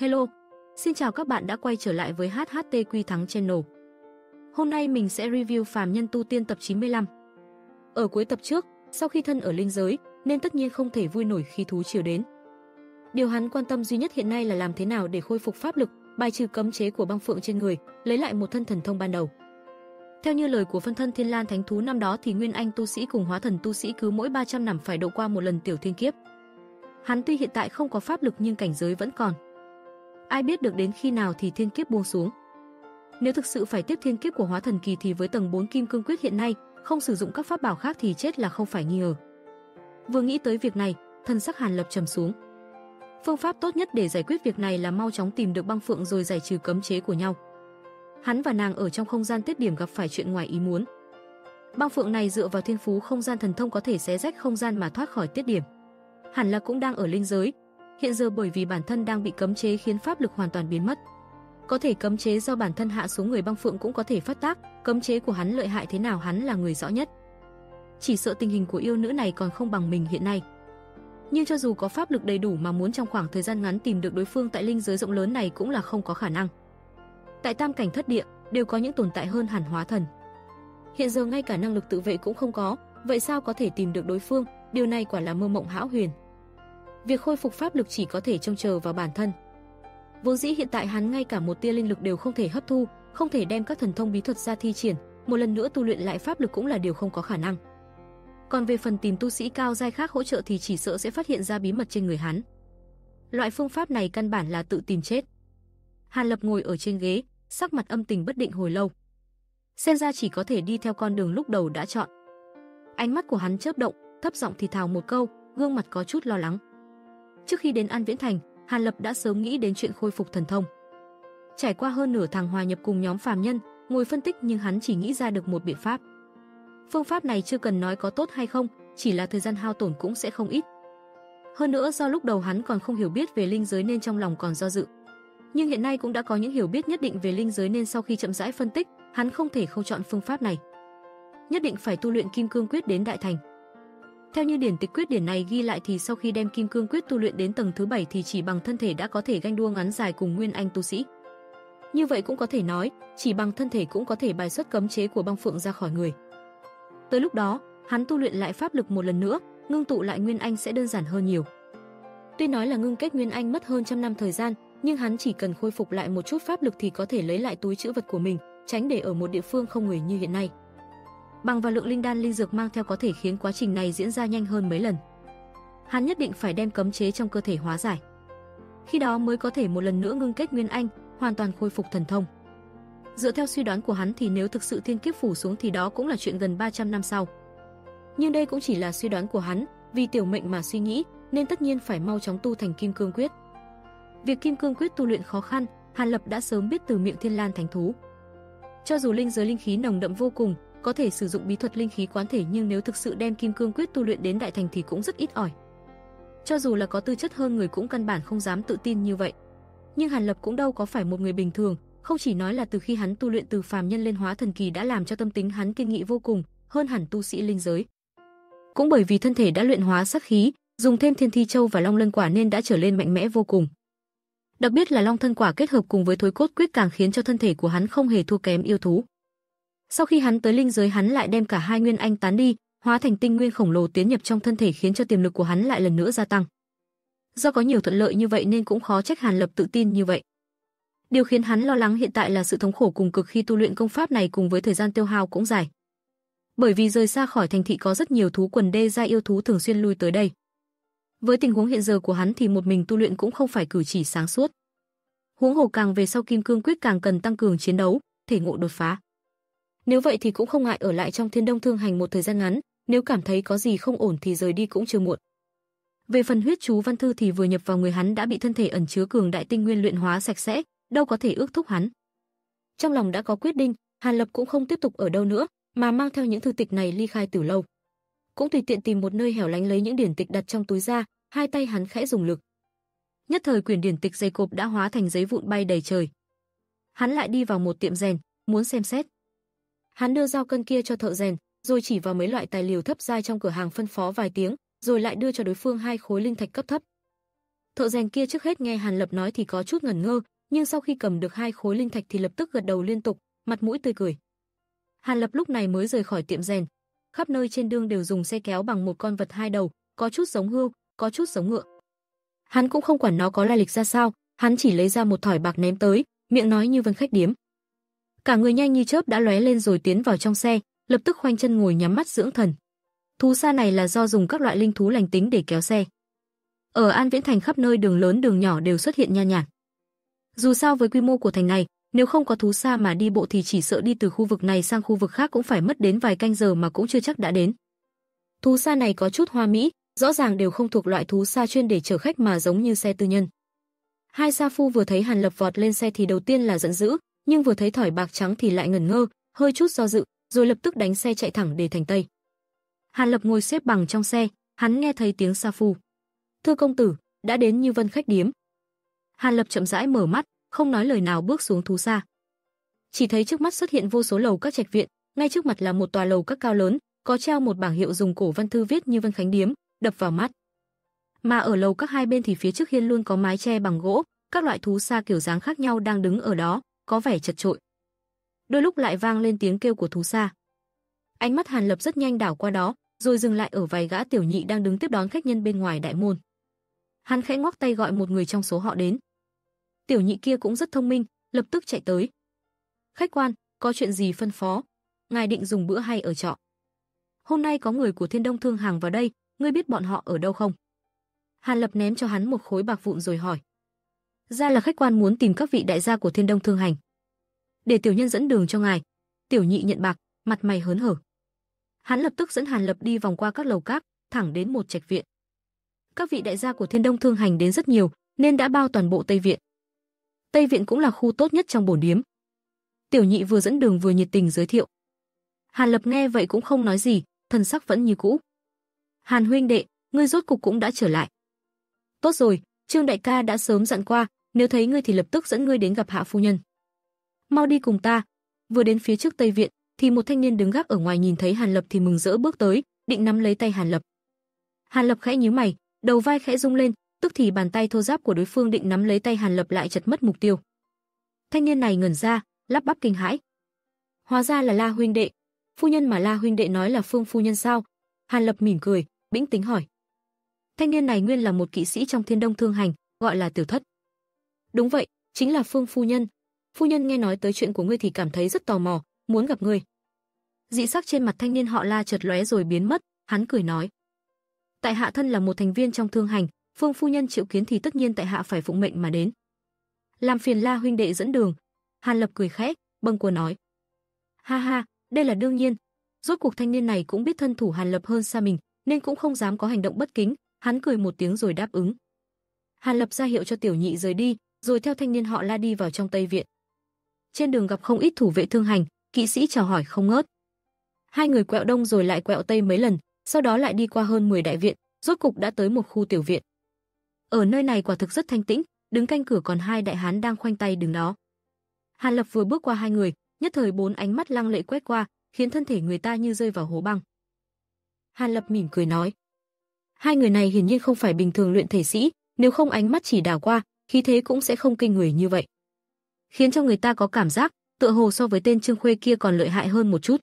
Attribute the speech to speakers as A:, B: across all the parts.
A: Hello, xin chào các bạn đã quay trở lại với HHT Quy Thắng Channel. Hôm nay mình sẽ review Phàm Nhân Tu Tiên tập 95. Ở cuối tập trước, sau khi thân ở linh giới, nên tất nhiên không thể vui nổi khi thú triều đến. Điều hắn quan tâm duy nhất hiện nay là làm thế nào để khôi phục pháp lực, bài trừ cấm chế của băng phượng trên người, lấy lại một thân thần thông ban đầu. Theo như lời của phân thân Thiên Lan Thánh thú năm đó thì Nguyên Anh tu sĩ cùng hóa thần tu sĩ cứ mỗi 300 năm phải độ qua một lần tiểu thiên kiếp. Hắn tuy hiện tại không có pháp lực nhưng cảnh giới vẫn còn. Ai biết được đến khi nào thì thiên kiếp buông xuống. Nếu thực sự phải tiếp thiên kiếp của hóa thần kỳ thì với tầng 4 kim cương quyết hiện nay, không sử dụng các pháp bảo khác thì chết là không phải nghi ngờ. Vừa nghĩ tới việc này, thân sắc Hàn Lập trầm xuống. Phương pháp tốt nhất để giải quyết việc này là mau chóng tìm được băng phượng rồi giải trừ cấm chế của nhau. Hắn và nàng ở trong không gian tiết điểm gặp phải chuyện ngoài ý muốn. Băng phượng này dựa vào thiên phú không gian thần thông có thể xé rách không gian mà thoát khỏi tiết điểm. Hẳn là cũng đang ở linh giới, hiện giờ bởi vì bản thân đang bị cấm chế khiến pháp lực hoàn toàn biến mất. Có thể cấm chế do bản thân hạ xuống người băng phượng cũng có thể phát tác, cấm chế của hắn lợi hại thế nào hắn là người rõ nhất. Chỉ sợ tình hình của yêu nữ này còn không bằng mình hiện nay. Nhưng cho dù có pháp lực đầy đủ mà muốn trong khoảng thời gian ngắn tìm được đối phương tại linh giới rộng lớn này cũng là không có khả năng. Tại tam cảnh thất địa đều có những tồn tại hơn hẳn hóa thần. Hiện giờ ngay cả năng lực tự vệ cũng không có, vậy sao có thể tìm được đối phương? Điều này quả là mơ mộng hão huyền. Việc khôi phục pháp lực chỉ có thể trông chờ vào bản thân. Vốn dĩ hiện tại hắn ngay cả một tia linh lực đều không thể hấp thu, không thể đem các thần thông bí thuật ra thi triển, một lần nữa tu luyện lại pháp lực cũng là điều không có khả năng. Còn về phần tìm tu sĩ cao giai khác hỗ trợ thì chỉ sợ sẽ phát hiện ra bí mật trên người hắn. Loại phương pháp này căn bản là tự tìm chết. Hàn Lập ngồi ở trên ghế, sắc mặt âm tình bất định hồi lâu. Xem ra chỉ có thể đi theo con đường lúc đầu đã chọn. Ánh mắt của hắn chớp động, thấp giọng thì thào một câu, gương mặt có chút lo lắng. Trước khi đến An Viễn Thành, Hàn Lập đã sớm nghĩ đến chuyện khôi phục thần thông. Trải qua hơn nửa tháng hòa nhập cùng nhóm phàm nhân, ngồi phân tích nhưng hắn chỉ nghĩ ra được một biện pháp. Phương pháp này chưa cần nói có tốt hay không, chỉ là thời gian hao tổn cũng sẽ không ít. Hơn nữa do lúc đầu hắn còn không hiểu biết về linh giới nên trong lòng còn do dự. Nhưng hiện nay cũng đã có những hiểu biết nhất định về linh giới nên sau khi chậm rãi phân tích, hắn không thể không chọn phương pháp này. Nhất định phải tu luyện Kim Cương Quyết đến đại thành. Theo như điển tịch quyết điển này ghi lại thì sau khi đem Kim Cương Quyết tu luyện đến tầng thứ 7 thì chỉ bằng thân thể đã có thể ganh đua ngắn dài cùng Nguyên Anh tu sĩ. Như vậy cũng có thể nói, chỉ bằng thân thể cũng có thể bài xuất cấm chế của băng phượng ra khỏi người. Tới lúc đó, hắn tu luyện lại pháp lực một lần nữa, ngưng tụ lại Nguyên Anh sẽ đơn giản hơn nhiều. Tuy nói là ngưng kết Nguyên Anh mất hơn trăm năm thời gian, nhưng hắn chỉ cần khôi phục lại một chút pháp lực thì có thể lấy lại túi chữ vật của mình, tránh để ở một địa phương không người như hiện nay. Bằng vào lượng linh đan linh dược mang theo có thể khiến quá trình này diễn ra nhanh hơn mấy lần. Hắn nhất định phải đem cấm chế trong cơ thể hóa giải. Khi đó mới có thể một lần nữa ngưng kết Nguyên Anh, hoàn toàn khôi phục thần thông. Dựa theo suy đoán của hắn thì nếu thực sự thiên kiếp phủ xuống thì đó cũng là chuyện gần 300 năm sau. Nhưng đây cũng chỉ là suy đoán của hắn, vì tiểu mệnh mà suy nghĩ, nên tất nhiên phải mau chóng tu thành Kim Cương Quyết. Việc Kim Cương Quyết tu luyện khó khăn, Hàn Lập đã sớm biết từ miệng Thiên Lan Thánh thú. Cho dù linh giới linh khí nồng đậm vô cùng, có thể sử dụng bí thuật linh khí quán thể nhưng nếu thực sự đem Kim Cương Quyết tu luyện đến đại thành thì cũng rất ít ỏi. Cho dù là có tư chất hơn người cũng căn bản không dám tự tin như vậy. Nhưng Hàn Lập cũng đâu có phải một người bình thường, không chỉ nói là từ khi hắn tu luyện từ phàm nhân lên hóa thần kỳ đã làm cho tâm tính hắn kiên nghị vô cùng, hơn hẳn tu sĩ linh giới. Cũng bởi vì thân thể đã luyện hóa sát khí, dùng thêm Thiên Thi Châu và Long Lân Quả nên đã trở lên mạnh mẽ vô cùng. Đặc biệt là Long Thân Quả kết hợp cùng với Thối Cốt Quyết càng khiến cho thân thể của hắn không hề thua kém yêu thú. Sau khi hắn tới linh giới hắn lại đem cả hai nguyên anh tán đi, hóa thành tinh nguyên khổng lồ tiến nhập trong thân thể khiến cho tiềm lực của hắn lại lần nữa gia tăng. Do có nhiều thuận lợi như vậy nên cũng khó trách Hàn Lập tự tin như vậy. Điều khiến hắn lo lắng hiện tại là sự thống khổ cùng cực khi tu luyện công pháp này cùng với thời gian tiêu hao cũng dài. Bởi vì rời xa khỏi thành thị có rất nhiều thú quần đê gia yêu thú thường xuyên lui tới đây. Với tình huống hiện giờ của hắn thì một mình tu luyện cũng không phải cử chỉ sáng suốt. Huống hồ càng về sau Kim Cương Quyết càng cần tăng cường chiến đấu, thể ngộ đột phá. Nếu vậy thì cũng không ngại ở lại trong Thiên Đông Thương Hành một thời gian ngắn, nếu cảm thấy có gì không ổn thì rời đi cũng chưa muộn. Về phần huyết chú văn thư thì vừa nhập vào người hắn đã bị thân thể ẩn chứa cường đại tinh nguyên luyện hóa sạch sẽ, đâu có thể ước thúc hắn. Trong lòng đã có quyết định, Hàn Lập cũng không tiếp tục ở đâu nữa, mà mang theo những thư tịch này ly khai từ lâu. Cũng tùy tiện tìm một nơi hẻo lánh lấy những điển tịch đặt trong túi ra, hai tay hắn khẽ dùng lực. Nhất thời quyển điển tịch dày cộp đã hóa thành giấy vụn bay đầy trời. Hắn lại đi vào một tiệm rèn, muốn xem xét. Hắn đưa dao cân kia cho thợ rèn, rồi chỉ vào mấy loại tài liệu thấp giai trong cửa hàng phân phó vài tiếng, rồi lại đưa cho đối phương hai khối linh thạch cấp thấp. Thợ rèn kia trước hết nghe Hàn Lập nói thì có chút ngẩn ngơ, nhưng sau khi cầm được hai khối linh thạch thì lập tức gật đầu liên tục, mặt mũi tươi cười. Hàn Lập lúc này mới rời khỏi tiệm rèn. Khắp nơi trên đường đều dùng xe kéo bằng một con vật hai đầu, có chút giống hươu, có chút giống ngựa. Hắn cũng không quản nó có lai lịch ra sao, hắn chỉ lấy ra một thỏi bạc ném tới, miệng nói như vân khách điếm. Cả người nhanh như chớp đã lóe lên rồi tiến vào trong xe, lập tức khoanh chân ngồi nhắm mắt dưỡng thần. Thú xa này là do dùng các loại linh thú lành tính để kéo xe. Ở An Viễn Thành khắp nơi đường lớn đường nhỏ đều xuất hiện nha nhản. Dù sao với quy mô của thành này, nếu không có thú xa mà đi bộ thì chỉ sợ đi từ khu vực này sang khu vực khác cũng phải mất đến vài canh giờ mà cũng chưa chắc đã đến. Thú xa này có chút hoa mỹ, rõ ràng đều không thuộc loại thú xa chuyên để chở khách mà giống như xe tư nhân. Hai sa phu vừa thấy Hàn Lập vọt lên xe thì đầu tiên là giận dữ, nhưng vừa thấy thỏi bạc trắng thì lại ngẩn ngơ, hơi chút do dự, rồi lập tức đánh xe chạy thẳng để thành Tây. Hàn Lập ngồi xếp bằng trong xe, hắn nghe thấy tiếng sa phu. "Thưa công tử, đã đến Như Vân khách điếm." Hàn Lập chậm rãi mở mắt, không nói lời nào bước xuống thú xa. Chỉ thấy trước mắt xuất hiện vô số lầu các trạch viện, ngay trước mặt là một tòa lầu các cao lớn, có treo một bảng hiệu dùng cổ văn thư viết như Vân Khánh điếm, đập vào mắt. Mà ở lầu các hai bên thì phía trước hiên luôn có mái che bằng gỗ, các loại thú xa kiểu dáng khác nhau đang đứng ở đó, có vẻ chật trội. Đôi lúc lại vang lên tiếng kêu của thú xa. Ánh mắt Hàn Lập rất nhanh đảo qua đó, rồi dừng lại ở vài gã tiểu nhị đang đứng tiếp đón khách nhân bên ngoài đại môn. Hắn khẽ ngoắc tay gọi một người trong số họ đến. Tiểu nhị kia cũng rất thông minh, lập tức chạy tới. Khách quan, có chuyện gì phân phó? Ngài định dùng bữa hay ở trọ? Hôm nay có người của Thiên Đông Thương hàng vào đây, ngươi biết bọn họ ở đâu không? Hàn Lập ném cho hắn một khối bạc vụn rồi hỏi. Ra là khách quan muốn tìm các vị đại gia của Thiên Đông Thương hành. Để tiểu nhân dẫn đường cho ngài. Tiểu nhị nhận bạc, mặt mày hớn hở. Hắn lập tức dẫn Hàn Lập đi vòng qua các lầu cáp, thẳng đến một trạch viện. Các vị đại gia của Thiên Đông Thương hành đến rất nhiều, nên đã bao toàn bộ Tây viện. Tây viện cũng là khu tốt nhất trong bổn điếm. Tiểu nhị vừa dẫn đường vừa nhiệt tình giới thiệu. Hàn Lập nghe vậy cũng không nói gì, thần sắc vẫn như cũ. Hàn huynh đệ, ngươi rốt cục cũng đã trở lại. Tốt rồi, Trương đại ca đã sớm dặn qua, nếu thấy ngươi thì lập tức dẫn ngươi đến gặp hạ phu nhân. Mau đi cùng ta. Vừa đến phía trước Tây viện, thì một thanh niên đứng gác ở ngoài nhìn thấy Hàn Lập thì mừng rỡ bước tới, định nắm lấy tay Hàn Lập. Hàn Lập khẽ nhíu mày, đầu vai khẽ rung lên, tức thì bàn tay thô ráp của đối phương định nắm lấy tay Hàn Lập lại chật mất mục tiêu. Thanh niên này ngẩn ra, lắp bắp kinh hãi. Hóa ra là La huynh đệ. Phu nhân mà La huynh đệ nói là Phương phu nhân sao? Hàn Lập mỉm cười, bĩnh tính hỏi. Thanh niên này nguyên là một kỵ sĩ trong Thiên Đông Thương hành, gọi là Tiểu Thất. Đúng vậy, chính là Phương phu nhân. Phu nhân nghe nói tới chuyện của ngươi thì cảm thấy rất tò mò, muốn gặp ngươi. Dị sắc trên mặt thanh niên họ La chợt lóe rồi biến mất, hắn cười nói: "Tại hạ thân là một thành viên trong thương hành, Phương phu nhân triệu kiến thì tất nhiên tại hạ phải phụng mệnh mà đến." Làm phiền La huynh đệ dẫn đường. Hàn Lập cười khẽ, bâng quơ nói: "Ha ha, đây là đương nhiên." Rốt cuộc thanh niên này cũng biết thân thủ Hàn Lập hơn xa mình, nên cũng không dám có hành động bất kính, hắn cười một tiếng rồi đáp ứng. Hàn Lập ra hiệu cho tiểu nhị rời đi, rồi theo thanh niên họ La đi vào trong Tây viện. Trên đường gặp không ít thủ vệ thương hành, kỵ sĩ chào hỏi không ngớt. Hai người quẹo đông rồi lại quẹo tây mấy lần, sau đó lại đi qua hơn 10 đại viện, rốt cục đã tới một khu tiểu viện. Ở nơi này quả thực rất thanh tĩnh, đứng canh cửa còn hai đại hán đang khoanh tay đứng đó. Hàn Lập vừa bước qua hai người, nhất thời bốn ánh mắt lăng lệ quét qua, khiến thân thể người ta như rơi vào hố băng. Hàn Lập mỉm cười nói: Hai người này hiển nhiên không phải bình thường luyện thể sĩ, nếu không ánh mắt chỉ đảo qua, khí thế cũng sẽ không kinh người như vậy. Khiến cho người ta có cảm giác, tựa hồ so với tên Trương Khuê kia còn lợi hại hơn một chút.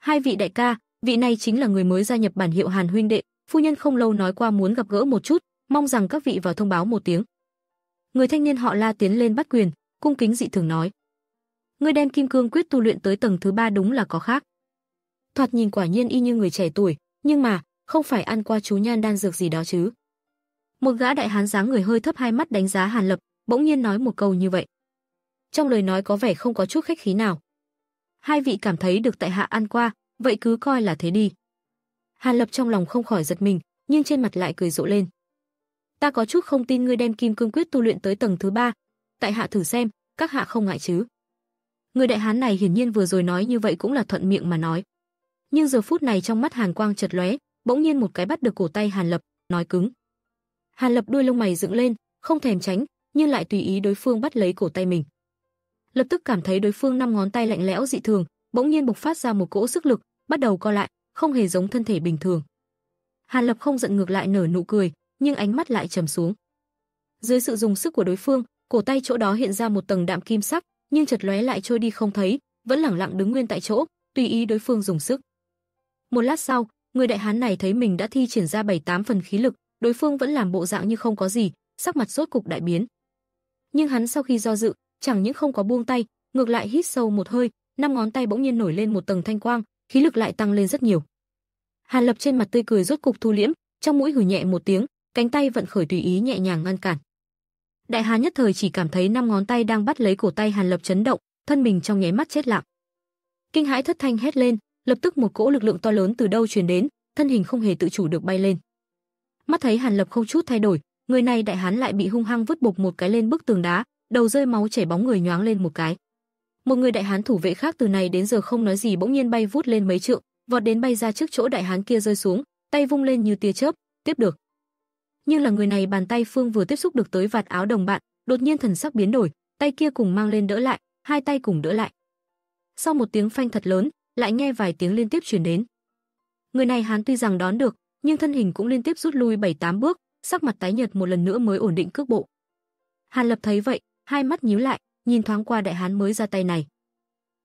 A: Hai vị đại ca, vị này chính là người mới gia nhập bản hiệu Hàn huynh đệ, phu nhân không lâu nói qua muốn gặp gỡ một chút, mong rằng các vị vào thông báo một tiếng. Người thanh niên họ La tiến lên bắt quyền, cung kính dị thường nói: Người đem kim cương quyết tu luyện tới tầng thứ ba đúng là có khác. Thoạt nhìn quả nhiên y như người trẻ tuổi, nhưng mà không phải ăn qua chú nhan đan dược gì đó chứ? Một gã đại hán dáng người hơi thấp hai mắt đánh giá Hàn Lập, bỗng nhiên nói một câu như vậy. Trong lời nói có vẻ không có chút khách khí nào. Hai vị cảm thấy được tại hạ ăn qua, vậy cứ coi là thế đi. Hàn Lập trong lòng không khỏi giật mình, nhưng trên mặt lại cười rộ lên. Ta có chút không tin ngươi đem kim cương quyết tu luyện tới tầng thứ ba, tại hạ thử xem, các hạ không ngại chứ? Người đại hán này hiển nhiên vừa rồi nói như vậy cũng là thuận miệng mà nói. Nhưng giờ phút này trong mắt Hàn Quang chợt lóe, bỗng nhiên một cái bắt được cổ tay Hàn Lập, nói cứng. Hàn Lập đuôi lông mày dựng lên, không thèm tránh, nhưng lại tùy ý đối phương bắt lấy cổ tay mình. Lập tức cảm thấy đối phương năm ngón tay lạnh lẽo dị thường, bỗng nhiên bộc phát ra một cỗ sức lực, bắt đầu co lại, không hề giống thân thể bình thường. Hàn Lập không giận ngược lại nở nụ cười, nhưng ánh mắt lại trầm xuống. Dưới sự dùng sức của đối phương, cổ tay chỗ đó hiện ra một tầng đạm kim sắc, nhưng chợt lóe lại trôi đi không thấy, vẫn lẳng lặng đứng nguyên tại chỗ, tùy ý đối phương dùng sức. Một lát sau, người đại hán này thấy mình đã thi triển ra bảy tám phần khí lực, đối phương vẫn làm bộ dạng như không có gì, sắc mặt rốt cục đại biến. Nhưng hắn sau khi do dự, chẳng những không có buông tay, ngược lại hít sâu một hơi, năm ngón tay bỗng nhiên nổi lên một tầng thanh quang, khí lực lại tăng lên rất nhiều. Hàn Lập trên mặt tươi cười rốt cục thu liễm, trong mũi hừ nhẹ một tiếng, cánh tay vận khởi tùy ý nhẹ nhàng ngăn cản. Đại Hán nhất thời chỉ cảm thấy năm ngón tay đang bắt lấy cổ tay Hàn Lập chấn động, thân mình trong nháy mắt chết lặng. Kinh hãi thất thanh hét lên, lập tức một cỗ lực lượng to lớn từ đâu truyền đến, thân hình không hề tự chủ được bay lên. Mắt thấy Hàn Lập không chút thay đổi, người này đại hán lại bị hung hăng vứt bục một cái lên bức tường đá, đầu rơi máu chảy bóng người nhoáng lên một cái. Một người đại hán thủ vệ khác từ này đến giờ không nói gì bỗng nhiên bay vút lên mấy trượng, vọt đến bay ra trước chỗ đại hán kia rơi xuống, tay vung lên như tia chớp, tiếp được. Nhưng là người này bàn tay Phương vừa tiếp xúc được tới vạt áo đồng bạn, đột nhiên thần sắc biến đổi, tay kia cùng mang lên đỡ lại, hai tay cùng đỡ lại. Sau một tiếng phanh thật lớn, lại nghe vài tiếng liên tiếp truyền đến. Người này hán tuy rằng đón được, nhưng thân hình cũng liên tiếp rút lui bảy tám bước, sắc mặt tái nhợt một lần nữa mới ổn định cước bộ. Hàn Lập thấy vậy, hai mắt nhíu lại, nhìn thoáng qua đại hán mới ra tay này.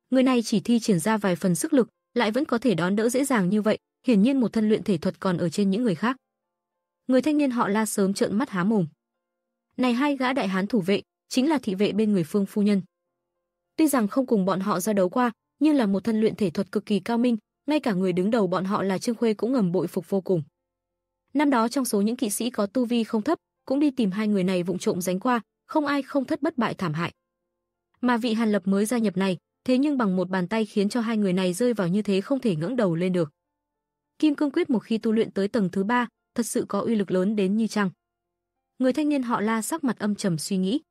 A: Người này chỉ thi triển ra vài phần sức lực, lại vẫn có thể đón đỡ dễ dàng như vậy, hiển nhiên một thân luyện thể thuật còn ở trên những người khác. Người thanh niên họ La sớm trợn mắt há mồm. Này hai gã đại hán thủ vệ, chính là thị vệ bên người Phương phu nhân. Tuy rằng không cùng bọn họ ra đấu qua, nhưng là một thân luyện thể thuật cực kỳ cao minh, ngay cả người đứng đầu bọn họ là Trương Khuê cũng ngầm bội phục vô cùng. Năm đó trong số những kỵ sĩ có tu vi không thấp, cũng đi tìm hai người này vụng trộm dánh qua, không ai không thất bất bại thảm hại. Mà vị Hàn Lập mới gia nhập này, thế nhưng bằng một bàn tay khiến cho hai người này rơi vào như thế không thể ngẩng đầu lên được. Kim Cương Quyết một khi tu luyện tới tầng thứ ba, thật sự có uy lực lớn đến như chăng? Người thanh niên họ La sắc mặt âm trầm suy nghĩ.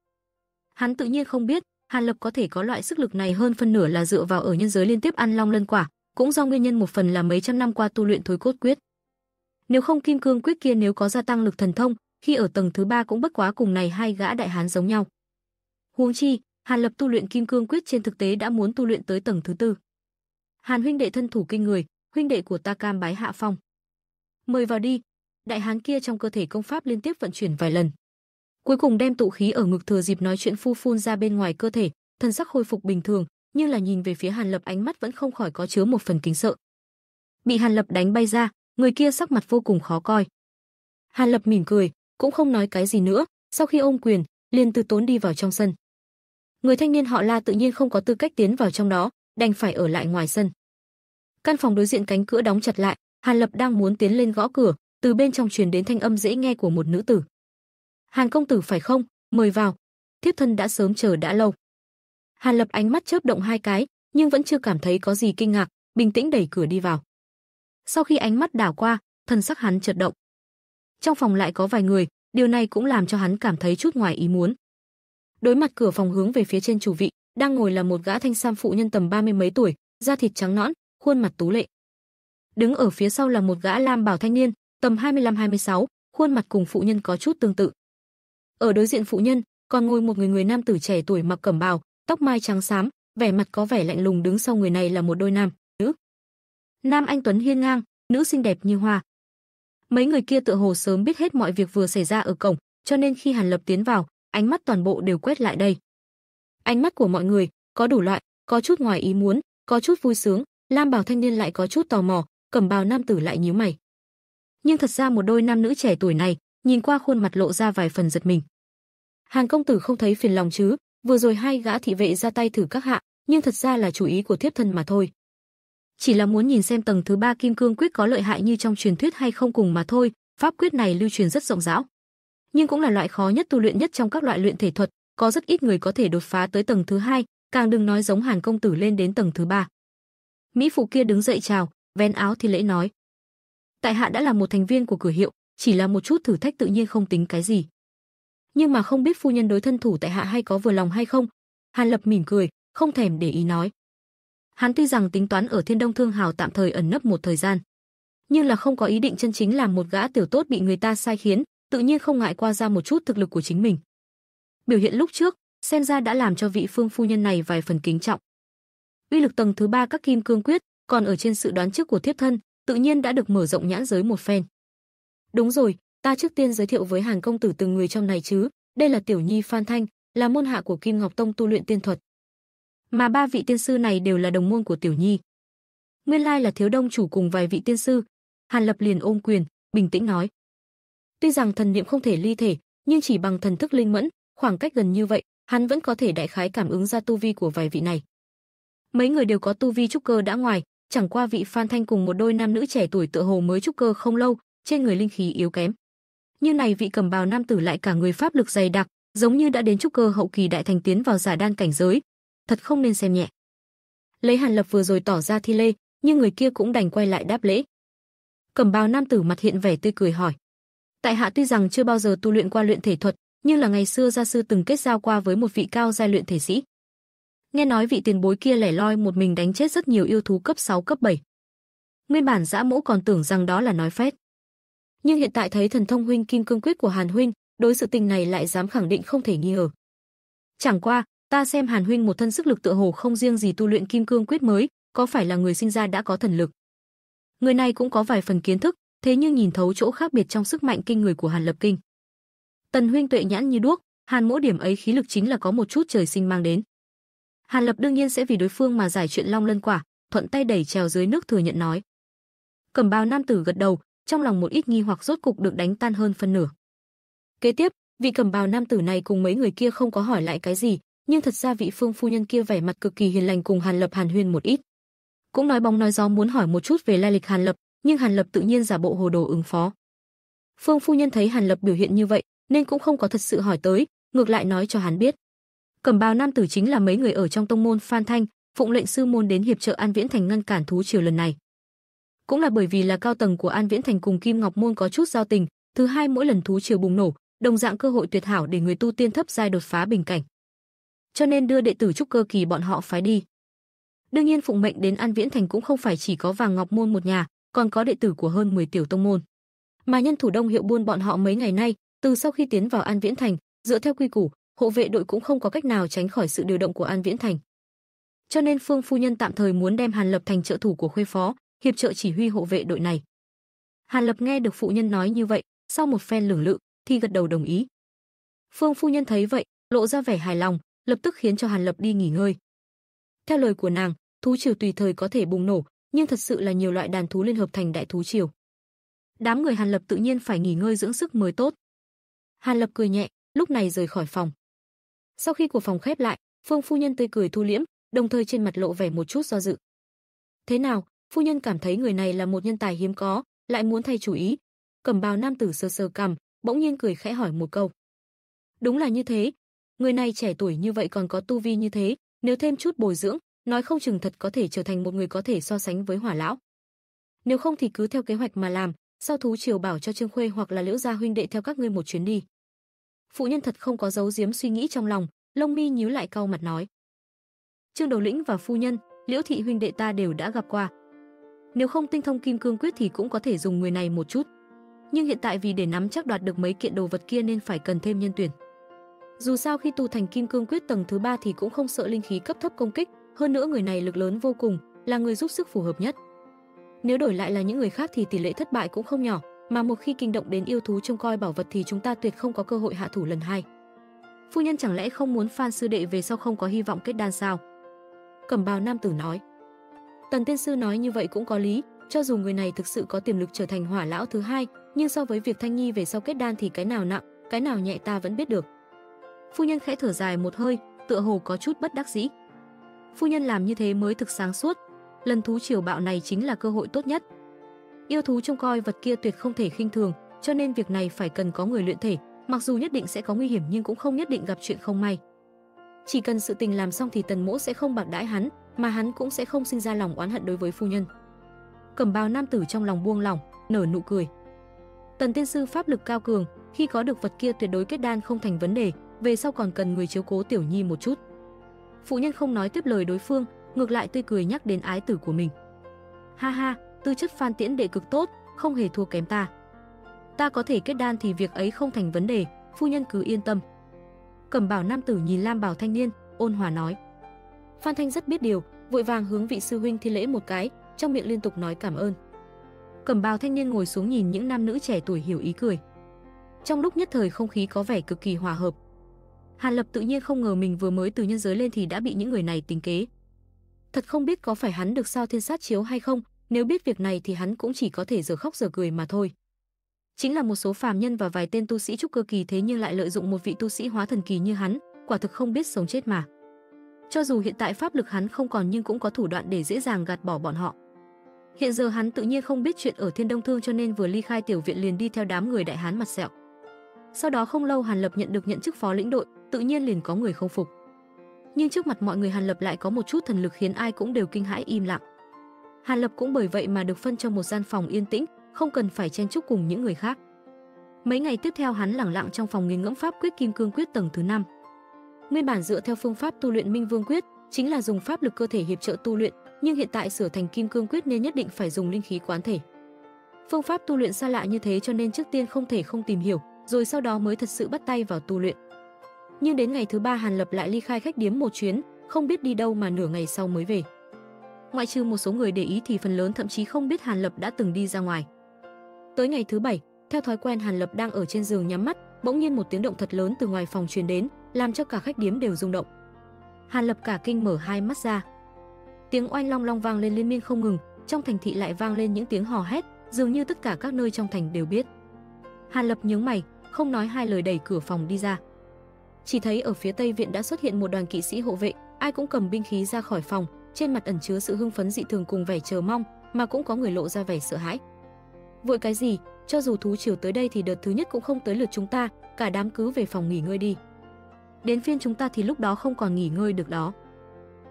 A: Hắn tự nhiên không biết, Hàn Lập có thể có loại sức lực này hơn phân nửa là dựa vào ở nhân giới liên tiếp ăn long lân quả, cũng do nguyên nhân một phần là mấy trăm năm qua tu luyện thối cốt quyết. Nếu không kim cương quyết kia nếu có gia tăng lực thần thông, khi ở tầng thứ ba cũng bất quá cùng này hai gã đại hán giống nhau. Huống chi, Hàn Lập tu luyện kim cương quyết trên thực tế đã muốn tu luyện tới tầng thứ tư. Hàn huynh đệ thân thủ kinh người, huynh đệ của ta cam bái hạ phong. Mời vào đi. Đại hán kia trong cơ thể công pháp liên tiếp vận chuyển vài lần. Cuối cùng đem tụ khí ở ngực thừa dịp nói chuyện phu phun ra bên ngoài cơ thể, thân sắc khôi phục bình thường, nhưng là nhìn về phía Hàn Lập ánh mắt vẫn không khỏi có chứa một phần kính sợ. Bị Hàn Lập đánh bay ra, người kia sắc mặt vô cùng khó coi. Hàn Lập mỉm cười, cũng không nói cái gì nữa, sau khi ôm quyền, liền từ tốn đi vào trong sân. Người thanh niên họ La tự nhiên không có tư cách tiến vào trong đó, đành phải ở lại ngoài sân. Căn phòng đối diện cánh cửa đóng chặt lại, Hàn Lập đang muốn tiến lên gõ cửa, từ bên trong truyền đến thanh âm dễ nghe của một nữ tử. "Hàn công tử phải không? Mời vào." Thiếp thân đã sớm chờ đã lâu. Hàn Lập ánh mắt chớp động hai cái, nhưng vẫn chưa cảm thấy có gì kinh ngạc, bình tĩnh đẩy cửa đi vào. Sau khi ánh mắt đảo qua, thân sắc hắn chợt động. Trong phòng lại có vài người, điều này cũng làm cho hắn cảm thấy chút ngoài ý muốn. Đối mặt cửa phòng hướng về phía trên chủ vị, đang ngồi là một gã thanh sam phụ nhân tầm ba mươi mấy tuổi, da thịt trắng nõn, khuôn mặt tú lệ. Đứng ở phía sau là một gã lam bảo thanh niên, tầm 25-26, khuôn mặt cùng phụ nhân có chút tương tự. Ở đối diện phụ nhân, còn ngồi một người người nam tử trẻ tuổi mặc cẩm bào, tóc mai trắng xám, vẻ mặt có vẻ lạnh lùng đứng sau người này là một đôi nam, nữ. Nam anh tuấn hiên ngang, nữ xinh đẹp như hoa. Mấy người kia tựa hồ sớm biết hết mọi việc vừa xảy ra ở cổng, cho nên khi Hàn Lập tiến vào, ánh mắt toàn bộ đều quét lại đây. Ánh mắt của mọi người có đủ loại, có chút ngoài ý muốn, có chút vui sướng, Lam Bảo thanh niên lại có chút tò mò, Cẩm Bào nam tử lại nhíu mày. Nhưng thật ra một đôi nam nữ trẻ tuổi này, nhìn qua khuôn mặt lộ ra vài phần giật mình. Hàn công tử không thấy phiền lòng chứ? Vừa rồi hai gã thị vệ ra tay thử các hạ, nhưng thật ra là chủ ý của thiếp thân mà thôi. Chỉ là muốn nhìn xem tầng thứ ba kim cương quyết có lợi hại như trong truyền thuyết hay không cùng mà thôi, pháp quyết này lưu truyền rất rộng rãi. Nhưng cũng là loại khó nhất tu luyện nhất trong các loại luyện thể thuật, có rất ít người có thể đột phá tới tầng thứ hai, càng đừng nói giống Hàn công tử lên đến tầng thứ ba. Mỹ phụ kia đứng dậy chào, vén áo thì lễ nói: "Tại hạ đã là một thành viên của cửa hiệu, chỉ là một chút thử thách tự nhiên không tính cái gì." Nhưng mà không biết phu nhân đối thân thủ tại hạ hay có vừa lòng hay không? Hàn Lập mỉm cười, không thèm để ý nói. Hắn tuy rằng tính toán ở Thiên Đông Thương Hào tạm thời ẩn nấp một thời gian, nhưng là không có ý định chân chính làm một gã tiểu tốt bị người ta sai khiến, tự nhiên không ngại qua ra một chút thực lực của chính mình. Biểu hiện lúc trước, xem ra đã làm cho vị phương phu nhân này vài phần kính trọng. Uy lực tầng thứ ba các kim cương quyết, còn ở trên sự đoán trước của thiếp thân, tự nhiên đã được mở rộng nhãn giới một phen. Đúng rồi, ta trước tiên giới thiệu với Hàn công tử từng người trong này chứ, Đây là tiểu nhi Phan Thanh, là môn hạ của Kim Ngọc Tông tu luyện tiên thuật. Mà ba vị tiên sư này đều là đồng môn của tiểu nhi. Nguyên lai là thiếu đông chủ cùng vài vị tiên sư. Hàn Lập liền ôm quyền, bình tĩnh nói. Tuy rằng thần niệm không thể ly thể, nhưng chỉ bằng thần thức linh mẫn, khoảng cách gần như vậy, hắn vẫn có thể đại khái cảm ứng ra tu vi của vài vị này. Mấy người đều có tu vi trúc cơ đã ngoài, chẳng qua vị Phan Thanh cùng một đôi nam nữ trẻ tuổi tựa hồ mới trúc cơ không lâu, trên người linh khí yếu kém. Như này vị cầm bào nam tử lại cả người pháp lực dày đặc, giống như đã đến trúc cơ hậu kỳ đại thành tiến vào giả đan cảnh giới, thật không nên xem nhẹ. Lấy Hàn Lập vừa rồi tỏ ra thi lê, nhưng người kia cũng đành quay lại đáp lễ. Cầm bào nam tử mặt hiện vẻ tươi cười hỏi: Tại hạ tuy rằng chưa bao giờ tu luyện qua luyện thể thuật, nhưng là ngày xưa gia sư từng kết giao qua với một vị cao giai luyện thể sĩ. Nghe nói vị tiền bối kia lẻ loi một mình đánh chết rất nhiều yêu thú cấp 6 cấp 7. Nguyên bản dã mẫu còn tưởng rằng đó là nói phét. Nhưng hiện tại thấy thần thông huynh kim cương quyết của Hàn huynh, đối sự tình này lại dám khẳng định không thể nghi ngờ. Chẳng qua, ta xem Hàn huynh một thân sức lực tựa hồ không riêng gì tu luyện kim cương quyết mới, có phải là người sinh ra đã có thần lực. Người này cũng có vài phần kiến thức, thế nhưng nhìn thấu chỗ khác biệt trong sức mạnh kinh người của Hàn Lập Kinh. Tần huynh tuệ nhãn như đuốc, Hàn mỗi điểm ấy khí lực chính là có một chút trời sinh mang đến. Hàn Lập đương nhiên sẽ vì đối phương mà giải chuyện long lân quả, thuận tay đẩy trèo dưới nước thừa nhận nói. Cẩm bào nam tử gật đầu, trong lòng một ít nghi hoặc rốt cục được đánh tan hơn phân nửa. Kế tiếp, vị cẩm bào nam tử này cùng mấy người kia không có hỏi lại cái gì, nhưng thật ra vị phương phu nhân kia vẻ mặt cực kỳ hiền lành cùng Hàn Lập Hàn Huyên một ít. Cũng nói bóng nói gió muốn hỏi một chút về lai lịch Hàn Lập, nhưng Hàn Lập tự nhiên giả bộ hồ đồ ứng phó. Phương phu nhân thấy Hàn Lập biểu hiện như vậy, nên cũng không có thật sự hỏi tới, ngược lại nói cho hắn biết. Cẩm bào nam tử chính là mấy người ở trong tông môn Phan Thanh, phụng lệnh sư môn đến hiệp trợ An Viễn Thành ngăn cản thú triều lần này. Cũng là bởi vì là cao tầng của An Viễn Thành cùng Kim Ngọc môn có chút giao tình, thứ hai mỗi lần thú triều bùng nổ, đồng dạng cơ hội tuyệt hảo để người tu tiên thấp giai đột phá bình cảnh. Cho nên đưa đệ tử trúc cơ kỳ bọn họ phái đi. Đương nhiên phụng mệnh đến An Viễn Thành cũng không phải chỉ có Vàng Ngọc môn một nhà, còn có đệ tử của hơn 10 tiểu tông môn. Mà nhân thủ đông hiệu buôn bọn họ mấy ngày nay, từ sau khi tiến vào An Viễn Thành, dựa theo quy củ, hộ vệ đội cũng không có cách nào tránh khỏi sự điều động của An Viễn Thành. Cho nên Phương phu nhân tạm thời muốn đem Hàn Lập thành trợ thủ của Khuê phó, hiệp trợ chỉ huy hộ vệ đội này. Hàn Lập nghe được phụ nhân nói như vậy, sau một phen lưỡng lự, thì gật đầu đồng ý. Phương phu nhân thấy vậy, lộ ra vẻ hài lòng, lập tức khiến cho Hàn Lập đi nghỉ ngơi. Theo lời của nàng, thú triều tùy thời có thể bùng nổ, nhưng thật sự là nhiều loại đàn thú liên hợp thành đại thú triều. Đám người Hàn Lập tự nhiên phải nghỉ ngơi dưỡng sức mới tốt. Hàn Lập cười nhẹ, lúc này rời khỏi phòng. Sau khi của phòng khép lại, Phương phu nhân tươi cười thu liễm, đồng thời trên mặt lộ vẻ một chút do dự. Thế nào, phu nhân cảm thấy người này là một nhân tài hiếm có, lại muốn thay chủ ý. Cầm bào nam tử sơ sơ cằm, bỗng nhiên cười khẽ hỏi một câu. Đúng là như thế, người này trẻ tuổi như vậy còn có tu vi như thế, nếu thêm chút bồi dưỡng, nói không chừng thật có thể trở thành một người có thể so sánh với Hỏa lão. Nếu không thì cứ theo kế hoạch mà làm, sau thú triều bảo cho Trương Khuê hoặc là Liễu gia huynh đệ theo các ngươi một chuyến đi. Phụ nhân thật không có giấu giếm suy nghĩ trong lòng, lông mi nhíu lại cau mặt nói: "Trương Đầu lĩnh và phu nhân, Liễu thị huynh đệ ta đều đã gặp qua. Nếu không tinh thông kim cương quyết thì cũng có thể dùng người này một chút, nhưng hiện tại vì để nắm chắc đoạt được mấy kiện đồ vật kia nên phải cần thêm nhân tuyển." Dù sao khi tu thành kim cương quyết tầng thứ ba thì cũng không sợ linh khí cấp thấp công kích, hơn nữa người này lực lớn vô cùng, là người giúp sức phù hợp nhất. Nếu đổi lại là những người khác thì tỷ lệ thất bại cũng không nhỏ, mà một khi kinh động đến yêu thú trông coi bảo vật thì chúng ta tuyệt không có cơ hội hạ thủ lần hai. Phu nhân chẳng lẽ không muốn Phan sư đệ về sau không có hy vọng kết đan sao? Cẩm bào nam tử nói. Tần tiên sư nói như vậy cũng có lý, cho dù người này thực sự có tiềm lực trở thành hỏa lão thứ hai, nhưng so với việc Thanh Nhi về sau kết đan thì cái nào nặng, cái nào nhẹ ta vẫn biết được. Phu nhân khẽ thở dài một hơi, tựa hồ có chút bất đắc dĩ. Phu nhân làm như thế mới thực sáng suốt, lần thú triều bạo này chính là cơ hội tốt nhất. Yêu thú trông coi vật kia tuyệt không thể khinh thường, cho nên việc này phải cần có người luyện thể, mặc dù nhất định sẽ có nguy hiểm nhưng cũng không nhất định gặp chuyện không may. Chỉ cần sự tình làm xong thì Tần Mỗ sẽ không bạc đãi hắn, mà hắn cũng sẽ không sinh ra lòng oán hận đối với phu nhân. Cẩm bào nam tử trong lòng buông lỏng, nở nụ cười. Tần tiên sư pháp lực cao cường, khi có được vật kia tuyệt đối kết đan không thành vấn đề, về sau còn cần người chiếu cố tiểu nhi một chút. Phụ nhân không nói tiếp lời đối phương, ngược lại tươi cười nhắc đến ái tử của mình. Ha ha, tư chất Phan Tiễn đệ cực tốt, không hề thua kém ta. Ta có thể kết đan thì việc ấy không thành vấn đề, phu nhân cứ yên tâm. Cẩm Bảo nam tử nhìn Lam Bảo thanh niên, ôn hòa nói. Phan Thanh rất biết điều, vội vàng hướng vị sư huynh thi lễ một cái, trong miệng liên tục nói cảm ơn. Cẩm Bào thanh niên ngồi xuống nhìn những nam nữ trẻ tuổi hiểu ý cười. Trong lúc nhất thời không khí có vẻ cực kỳ hòa hợp, Hàn Lập tự nhiên không ngờ mình vừa mới từ nhân giới lên thì đã bị những người này tính kế. Thật không biết có phải hắn được sao thiên sát chiếu hay không, nếu biết việc này thì hắn cũng chỉ có thể giờ khóc giờ cười mà thôi. Chính là một số phàm nhân và vài tên tu sĩ trúc cơ kỳ thế nhưng lại lợi dụng một vị tu sĩ hóa thần kỳ như hắn, quả thực không biết sống chết mà. Cho dù hiện tại pháp lực hắn không còn nhưng cũng có thủ đoạn để dễ dàng gạt bỏ bọn họ. Hiện giờ hắn tự nhiên không biết chuyện ở Thiên Đông Thương cho nên vừa ly khai tiểu viện liền đi theo đám người đại hán mặt sẹo. Sau đó không lâu Hàn Lập nhận được nhận chức phó lĩnh đội, tự nhiên liền có người không phục. Nhưng trước mặt mọi người Hàn Lập lại có một chút thần lực khiến ai cũng đều kinh hãi im lặng. Hàn Lập cũng bởi vậy mà được phân trong một gian phòng yên tĩnh, không cần phải chen chúc cùng những người khác. Mấy ngày tiếp theo hắn lẳng lặng trong phòng nghiền ngẫm pháp quyết Kim Cương Quyết tầng thứ 5. Nguyên bản dựa theo phương pháp tu luyện Minh Vương Quyết, chính là dùng pháp lực cơ thể hiệp trợ tu luyện, nhưng hiện tại sửa thành Kim Cương Quyết nên nhất định phải dùng linh khí quán thể. Phương pháp tu luyện xa lạ như thế cho nên trước tiên không thể không tìm hiểu, rồi sau đó mới thật sự bắt tay vào tu luyện. Nhưng đến ngày thứ ba Hàn Lập lại ly khai khách điếm một chuyến, không biết đi đâu mà nửa ngày sau mới về. Ngoại trừ một số người để ý thì phần lớn thậm chí không biết Hàn Lập đã từng đi ra ngoài. Tới ngày thứ bảy, theo thói quen Hàn Lập đang ở trên giường nhắm mắt, bỗng nhiên một tiếng động thật lớn từ ngoài phòng truyền đến, làm cho cả khách điếm đều rung động. Hàn Lập cả kinh mở hai mắt ra. Tiếng oanh long long vang lên liên miên không ngừng, trong thành thị lại vang lên những tiếng hò hét, dường như tất cả các nơi trong thành đều biết. Hàn Lập nhướng mày, không nói hai lời đẩy cửa phòng đi ra. Chỉ thấy ở phía tây viện đã xuất hiện một đoàn kỵ sĩ hộ vệ, ai cũng cầm binh khí ra khỏi phòng, trên mặt ẩn chứa sự hưng phấn dị thường cùng vẻ chờ mong, mà cũng có người lộ ra vẻ sợ hãi. Vội cái gì, cho dù thú triều tới đây thì đợt thứ nhất cũng không tới lượt chúng ta, cả đám cứ về phòng nghỉ ngơi đi. Đến phiên chúng ta thì lúc đó không còn nghỉ ngơi được đó.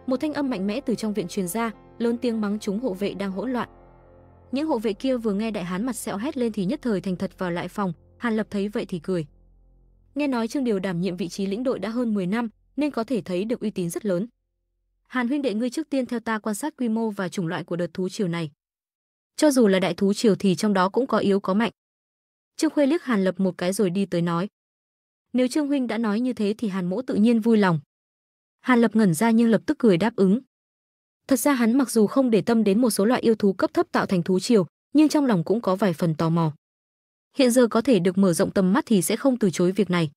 A: Một thanh âm mạnh mẽ từ trong viện truyền ra, lớn tiếng mắng chúng hộ vệ đang hỗn loạn. Những hộ vệ kia vừa nghe đại hán mặt sẹo hét lên thì nhất thời thành thật vào lại phòng, Hàn Lập thấy vậy thì cười. Nghe nói Trương Điều đảm nhiệm vị trí lĩnh đội đã hơn 10 năm, nên có thể thấy được uy tín rất lớn. Hàn huynh đệ ngươi trước tiên theo ta quan sát quy mô và chủng loại của đợt thú triều này. Cho dù là đại thú triều thì trong đó cũng có yếu có mạnh. Trương Khuê liếc Hàn Lập một cái rồi đi tới nói. Nếu Trương huynh đã nói như thế thì Hàn Mỗ tự nhiên vui lòng. Hàn Lập ngẩn ra nhưng lập tức cười đáp ứng. Thật ra hắn mặc dù không để tâm đến một số loại yêu thú cấp thấp tạo thành thú triều, nhưng trong lòng cũng có vài phần tò mò. Hiện giờ có thể được mở rộng tầm mắt thì sẽ không từ chối việc này.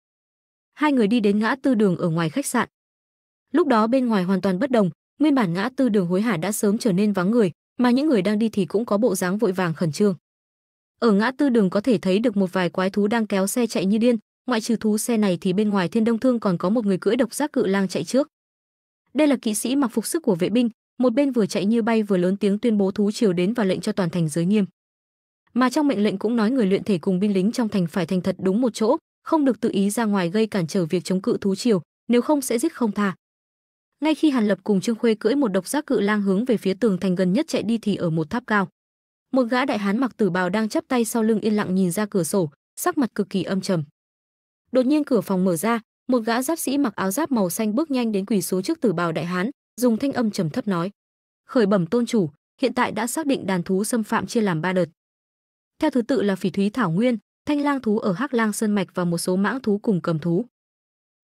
A: Hai người đi đến ngã tư đường ở ngoài khách sạn. Lúc đó bên ngoài hoàn toàn bất đồng, nguyên bản ngã tư đường hối hả đã sớm trở nên vắng người, mà những người đang đi thì cũng có bộ dáng vội vàng khẩn trương. Ở ngã tư đường có thể thấy được một vài quái thú đang kéo xe chạy như điên, ngoại trừ thú xe này thì bên ngoài Thiên Đông Thương còn có một người cưỡi độc giác cự lang chạy trước. Đây là kỵ sĩ mặc phục sức của vệ binh, một bên vừa chạy như bay vừa lớn tiếng tuyên bố thú triều đến và lệnh cho toàn thành giới nghiêm. Mà trong mệnh lệnh cũng nói người luyện thể cùng binh lính trong thành phải thành thật đúng một chỗ, không được tự ý ra ngoài gây cản trở việc chống cự thú triều, nếu không sẽ giết không tha. Ngay khi Hàn Lập cùng Trương Khuê cưỡi một độc giác cự lang hướng về phía tường thành gần nhất chạy đi thì ở một tháp cao, một gã đại hán mặc tử bào đang chắp tay sau lưng yên lặng nhìn ra cửa sổ, sắc mặt cực kỳ âm trầm. Đột nhiên cửa phòng mở ra, một gã giáp sĩ mặc áo giáp màu xanh bước nhanh đến quỳ xuống trước tử bào đại hán, dùng thanh âm trầm thấp nói: "Khởi bẩm tôn chủ, hiện tại đã xác định đàn thú xâm phạm chia làm ba đợt. Theo thứ tự là phỉ thúy thảo nguyên, thanh lang thú ở Hắc Lang sơn mạch và một số mãng thú cùng cầm thú.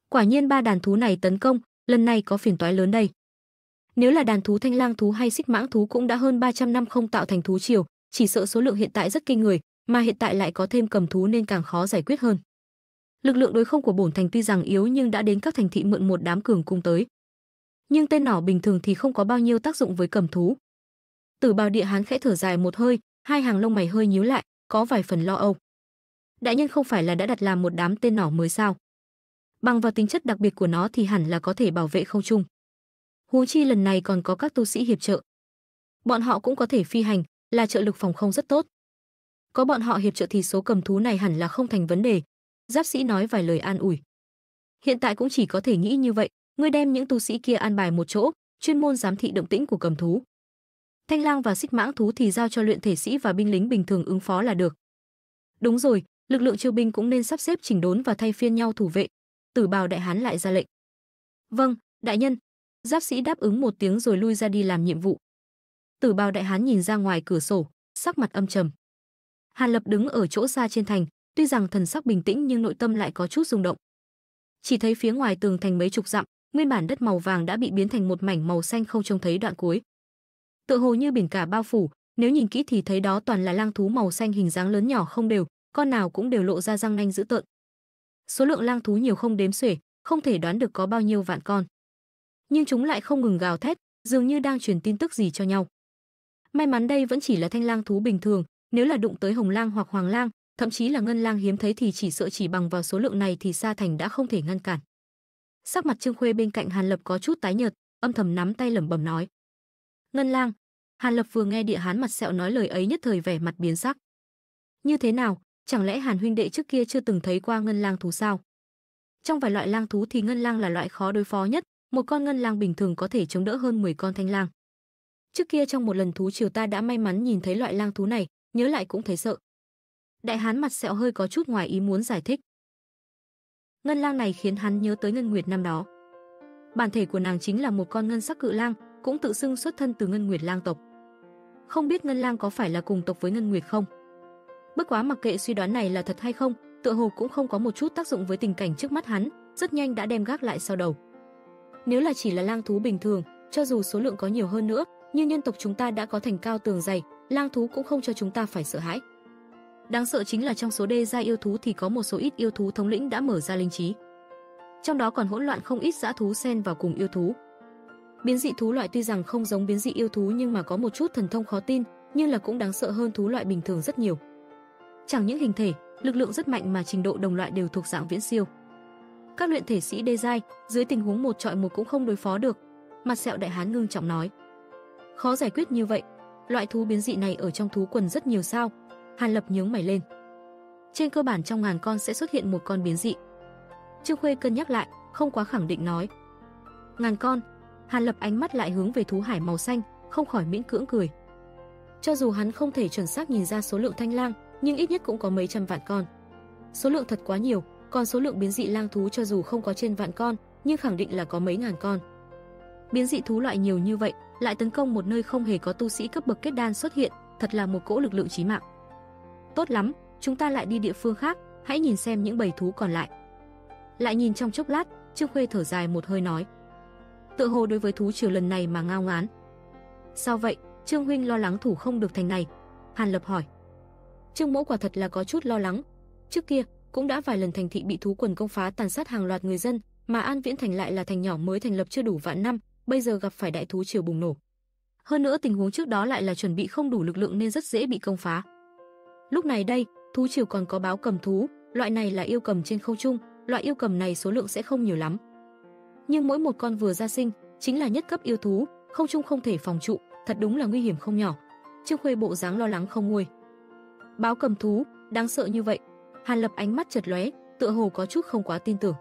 A: Quả nhiên ba đàn thú này tấn công, lần này có phiền toái lớn đây. Nếu là đàn thú thanh lang thú hay xích mãng thú cũng đã hơn 300 năm không tạo thành thú triều, chỉ sợ số lượng hiện tại rất kinh người, mà hiện tại lại có thêm cầm thú nên càng khó giải quyết hơn. Lực lượng đối không của bổn thành tuy rằng yếu nhưng đã đến các thành thị mượn một đám cường cung tới. Nhưng tên nỏ bình thường thì không có bao nhiêu tác dụng với cầm thú. Tử Bào Địa Hán khẽ thở dài một hơi, hai hàng lông mày hơi nhíu lại, có vài phần lo âu. Đại nhân không phải là đã đặt làm một đám tên nỏ mới sao? Bằng vào tính chất đặc biệt của nó thì hẳn là có thể bảo vệ không trung. Huống chi lần này còn có các tu sĩ hiệp trợ. Bọn họ cũng có thể phi hành, là trợ lực phòng không rất tốt. Có bọn họ hiệp trợ thì số cầm thú này hẳn là không thành vấn đề. Giáp sĩ nói vài lời an ủi. Hiện tại cũng chỉ có thể nghĩ như vậy, ngươi đem những tu sĩ kia an bài một chỗ, chuyên môn giám thị động tĩnh của cầm thú. Thanh lang và xích mãng thú thì giao cho luyện thể sĩ và binh lính bình thường ứng phó là được. Đúng rồi, lực lượng chiêu binh cũng nên sắp xếp chỉnh đốn và thay phiên nhau thủ vệ. Tử bào đại hán lại ra lệnh. Vâng, đại nhân. Giáp sĩ đáp ứng một tiếng rồi lui ra đi làm nhiệm vụ. Tử bào đại hán nhìn ra ngoài cửa sổ, sắc mặt âm trầm. Hàn Lập đứng ở chỗ xa trên thành, tuy rằng thần sắc bình tĩnh nhưng nội tâm lại có chút rung động. Chỉ thấy phía ngoài tường thành mấy chục dặm, nguyên bản đất màu vàng đã bị biến thành một mảnh màu xanh không trông thấy đoạn cuối. Tựa hồ như biển cả bao phủ, nếu nhìn kỹ thì thấy đó toàn là lang thú màu xanh hình dáng lớn nhỏ không đều, con nào cũng đều lộ ra răng nanh dữ tợn. Số lượng lang thú nhiều không đếm xuể, không thể đoán được có bao nhiêu vạn con. Nhưng chúng lại không ngừng gào thét, dường như đang truyền tin tức gì cho nhau. May mắn đây vẫn chỉ là thanh lang thú bình thường, nếu là đụng tới hồng lang hoặc hoàng lang, thậm chí là ngân lang hiếm thấy thì chỉ sợ chỉ bằng vào số lượng này thì Sa Thành đã không thể ngăn cản. Sắc mặt Trương Khuê bên cạnh Hàn Lập có chút tái nhợt, âm thầm nắm tay lẩm bẩm nói: "Ngân lang." Hàn Lập vừa nghe địa hán mặt sẹo nói lời ấy nhất thời vẻ mặt biến sắc. Như thế nào, chẳng lẽ Hàn huynh đệ trước kia chưa từng thấy qua ngân lang thú sao? Trong vài loại lang thú thì ngân lang là loại khó đối phó nhất, một con ngân lang bình thường có thể chống đỡ hơn 10 con thanh lang. Trước kia trong một lần thú triều ta đã may mắn nhìn thấy loại lang thú này, nhớ lại cũng thấy sợ. Đại hán mặt sẹo hơi có chút ngoài ý muốn giải thích. Ngân lang này khiến hắn nhớ tới Ngân Nguyệt năm đó. Bản thể của nàng chính là một con ngân sắc cự lang, cũng tự xưng xuất thân từ Ngân Nguyệt lang tộc. Không biết Ngân lang có phải là cùng tộc với Ngân Nguyệt không? Bất quá mặc kệ suy đoán này là thật hay không, tựa hồ cũng không có một chút tác dụng với tình cảnh trước mắt hắn, rất nhanh đã đem gác lại sau đầu. Nếu là chỉ là lang thú bình thường, cho dù số lượng có nhiều hơn nữa, nhưng nhân tộc chúng ta đã có thành cao tường dày, lang thú cũng không cho chúng ta phải sợ hãi. Đáng sợ chính là trong số đê gia yêu thú thì có một số ít yêu thú thống lĩnh đã mở ra linh trí. Trong đó còn hỗn loạn không ít dã thú xen vào cùng yêu thú. Biến dị thú loại tuy rằng không giống biến dị yêu thú nhưng mà có một chút thần thông khó tin, nhưng là cũng đáng sợ hơn thú loại bình thường rất nhiều. Chẳng những hình thể, lực lượng rất mạnh mà trình độ đồng loại đều thuộc dạng viễn siêu. Các luyện thể sĩ đê giai, dưới tình huống một trọi một cũng không đối phó được. Mặt sẹo đại hán ngưng trọng nói: "Khó giải quyết như vậy, loại thú biến dị này ở trong thú quần rất nhiều sao?" Hàn Lập nhướng mày lên. Trên cơ bản trong ngàn con sẽ xuất hiện một con biến dị. Trương Khuê cân nhắc lại, không quá khẳng định nói. Ngàn con, Hàn Lập ánh mắt lại hướng về thú hải màu xanh, không khỏi miễn cưỡng cười. Cho dù hắn không thể chuẩn xác nhìn ra số lượng thanh lang, nhưng ít nhất cũng có mấy trăm vạn con. Số lượng thật quá nhiều, còn số lượng biến dị lang thú cho dù không có trên vạn con, nhưng khẳng định là có mấy ngàn con. Biến dị thú loại nhiều như vậy, lại tấn công một nơi không hề có tu sĩ cấp bậc kết đan xuất hiện, thật là một cỗ lực lượng chí mạng. Tốt lắm, chúng ta lại đi địa phương khác, hãy nhìn xem những bầy thú còn lại. Lại nhìn trong chốc lát, Trương Khuê thở dài một hơi nói: Tự hồ đối với thú triều lần này mà ngao ngán. Sao vậy? Trương huynh lo lắng thủ không được thành này. Hàn Lập hỏi. Trương Mỗ quả thật là có chút lo lắng. Trước kia cũng đã vài lần thành thị bị thú quần công phá tàn sát hàng loạt người dân, mà An Viễn thành lại là thành nhỏ mới thành lập chưa đủ vạn năm, bây giờ gặp phải đại thú triều bùng nổ. Hơn nữa tình huống trước đó lại là chuẩn bị không đủ lực lượng nên rất dễ bị công phá. Lúc này đây, thú triều còn có báo cầm thú, loại này là yêu cầm trên không trung, loại yêu cầm này số lượng sẽ không nhiều lắm. Nhưng mỗi một con vừa ra sinh, chính là nhất cấp yêu thú, không trung không thể phòng trụ, thật đúng là nguy hiểm không nhỏ. Trương Khuê bộ dáng lo lắng không nguôi. Báo cầm thú, đáng sợ như vậy. Hàn Lập ánh mắt chợt lóe, tựa hồ có chút không quá tin tưởng.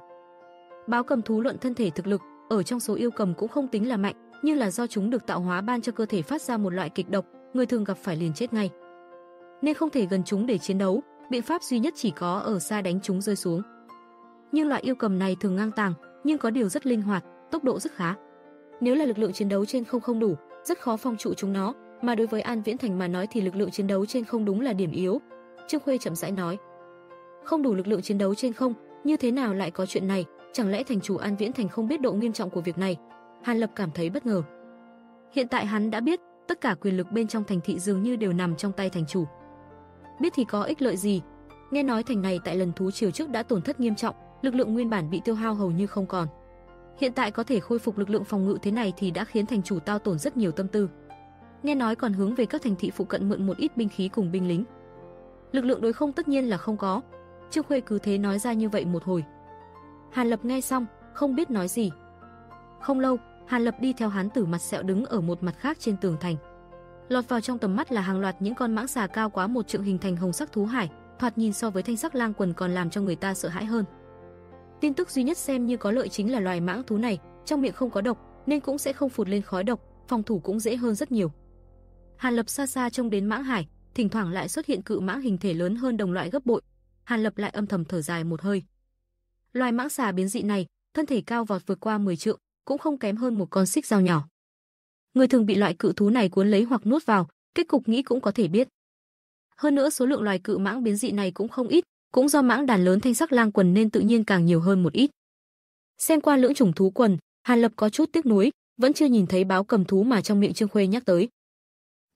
A: Báo cầm thú luận thân thể thực lực, ở trong số yêu cầm cũng không tính là mạnh, nhưng là do chúng được tạo hóa ban cho cơ thể phát ra một loại kịch độc, người thường gặp phải liền chết ngay. Nên không thể gần chúng để chiến đấu, biện pháp duy nhất chỉ có ở xa đánh chúng rơi xuống. Nhưng loại yêu cầm này thường ngang tàng, nhưng có điều rất linh hoạt, tốc độ rất khá. Nếu là lực lượng chiến đấu trên không không đủ, rất khó phong trụ chúng nó, mà đối với An Viễn Thành mà nói thì lực lượng chiến đấu trên không đúng là điểm yếu. Trương Khuê chậm rãi nói, không đủ lực lượng chiến đấu trên không, như thế nào lại có chuyện này? Chẳng lẽ thành chủ An Viễn Thành không biết độ nghiêm trọng của việc này? Hàn Lập cảm thấy bất ngờ. Hiện tại hắn đã biết, tất cả quyền lực bên trong thành thị dường như đều nằm trong tay thành chủ. Biết thì có ích lợi gì? Nghe nói thành này tại lần thú triều trước đã tổn thất nghiêm trọng, lực lượng nguyên bản bị tiêu hao hầu như không còn. Hiện tại có thể khôi phục lực lượng phòng ngự thế này thì đã khiến thành chủ tao tổn rất nhiều tâm tư. Nghe nói còn hướng về các thành thị phụ cận mượn một ít binh khí cùng binh lính. Lực lượng đối không tất nhiên là không có. Trương Khuê cứ thế nói ra như vậy một hồi. Hàn Lập nghe xong, không biết nói gì. Không lâu, Hàn Lập đi theo hắn tử mặt sẹo đứng ở một mặt khác trên tường thành. Lọt vào trong tầm mắt là hàng loạt những con mãng xà cao quá một trượng hình thành hồng sắc thú hải, thoạt nhìn so với thanh sắc lang quần còn làm cho người ta sợ hãi hơn. Tin tức duy nhất xem như có lợi chính là loài mãng thú này, trong miệng không có độc, nên cũng sẽ không phụt lên khói độc, phòng thủ cũng dễ hơn rất nhiều. Hàn Lập xa xa trông đến mãng hải, thỉnh thoảng lại xuất hiện cự mãng hình thể lớn hơn đồng loại gấp bội. Hàn Lập lại âm thầm thở dài một hơi. Loài mãng xà biến dị này, thân thể cao vọt vượt qua 10 trượng, cũng không kém hơn một con xích dao nhỏ. Người thường bị loại cự thú này cuốn lấy hoặc nuốt vào, kết cục nghĩ cũng có thể biết. Hơn nữa số lượng loài cự mãng biến dị này cũng không ít, cũng do mãng đàn lớn thanh sắc lang quần nên tự nhiên càng nhiều hơn một ít. Xem qua lưỡng chủng thú quần, Hàn Lập có chút tiếc nuối, vẫn chưa nhìn thấy báo cầm thú mà trong miệng Trương Khuê nhắc tới.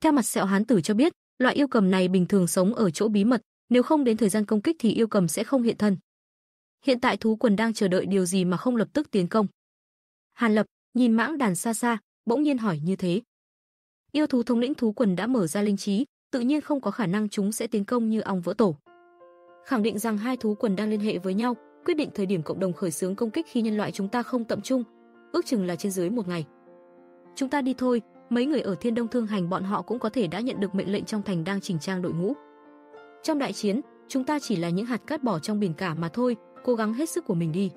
A: Theo mặt sẹo hán tử cho biết, loại yêu cầm này bình thường sống ở chỗ bí mật, nếu không đến thời gian công kích thì yêu cầm sẽ không hiện thân. Hiện tại thú quần đang chờ đợi điều gì mà không lập tức tiến công? Hàn Lập nhìn mãng đàn xa xa, bỗng nhiên hỏi như thế. Yêu thú thống lĩnh thú quần đã mở ra linh trí, tự nhiên không có khả năng chúng sẽ tiến công như ong vỡ tổ. Khẳng định rằng hai thú quần đang liên hệ với nhau, quyết định thời điểm cộng đồng khởi xướng công kích khi nhân loại chúng ta không tập trung, ước chừng là trên dưới một ngày. Chúng ta đi thôi, mấy người ở Thiên Đông Thương Hành bọn họ cũng có thể đã nhận được mệnh lệnh trong thành đang chỉnh trang đội ngũ. Trong đại chiến, chúng ta chỉ là những hạt cát bỏ trong biển cả mà thôi, cố gắng hết sức của mình đi.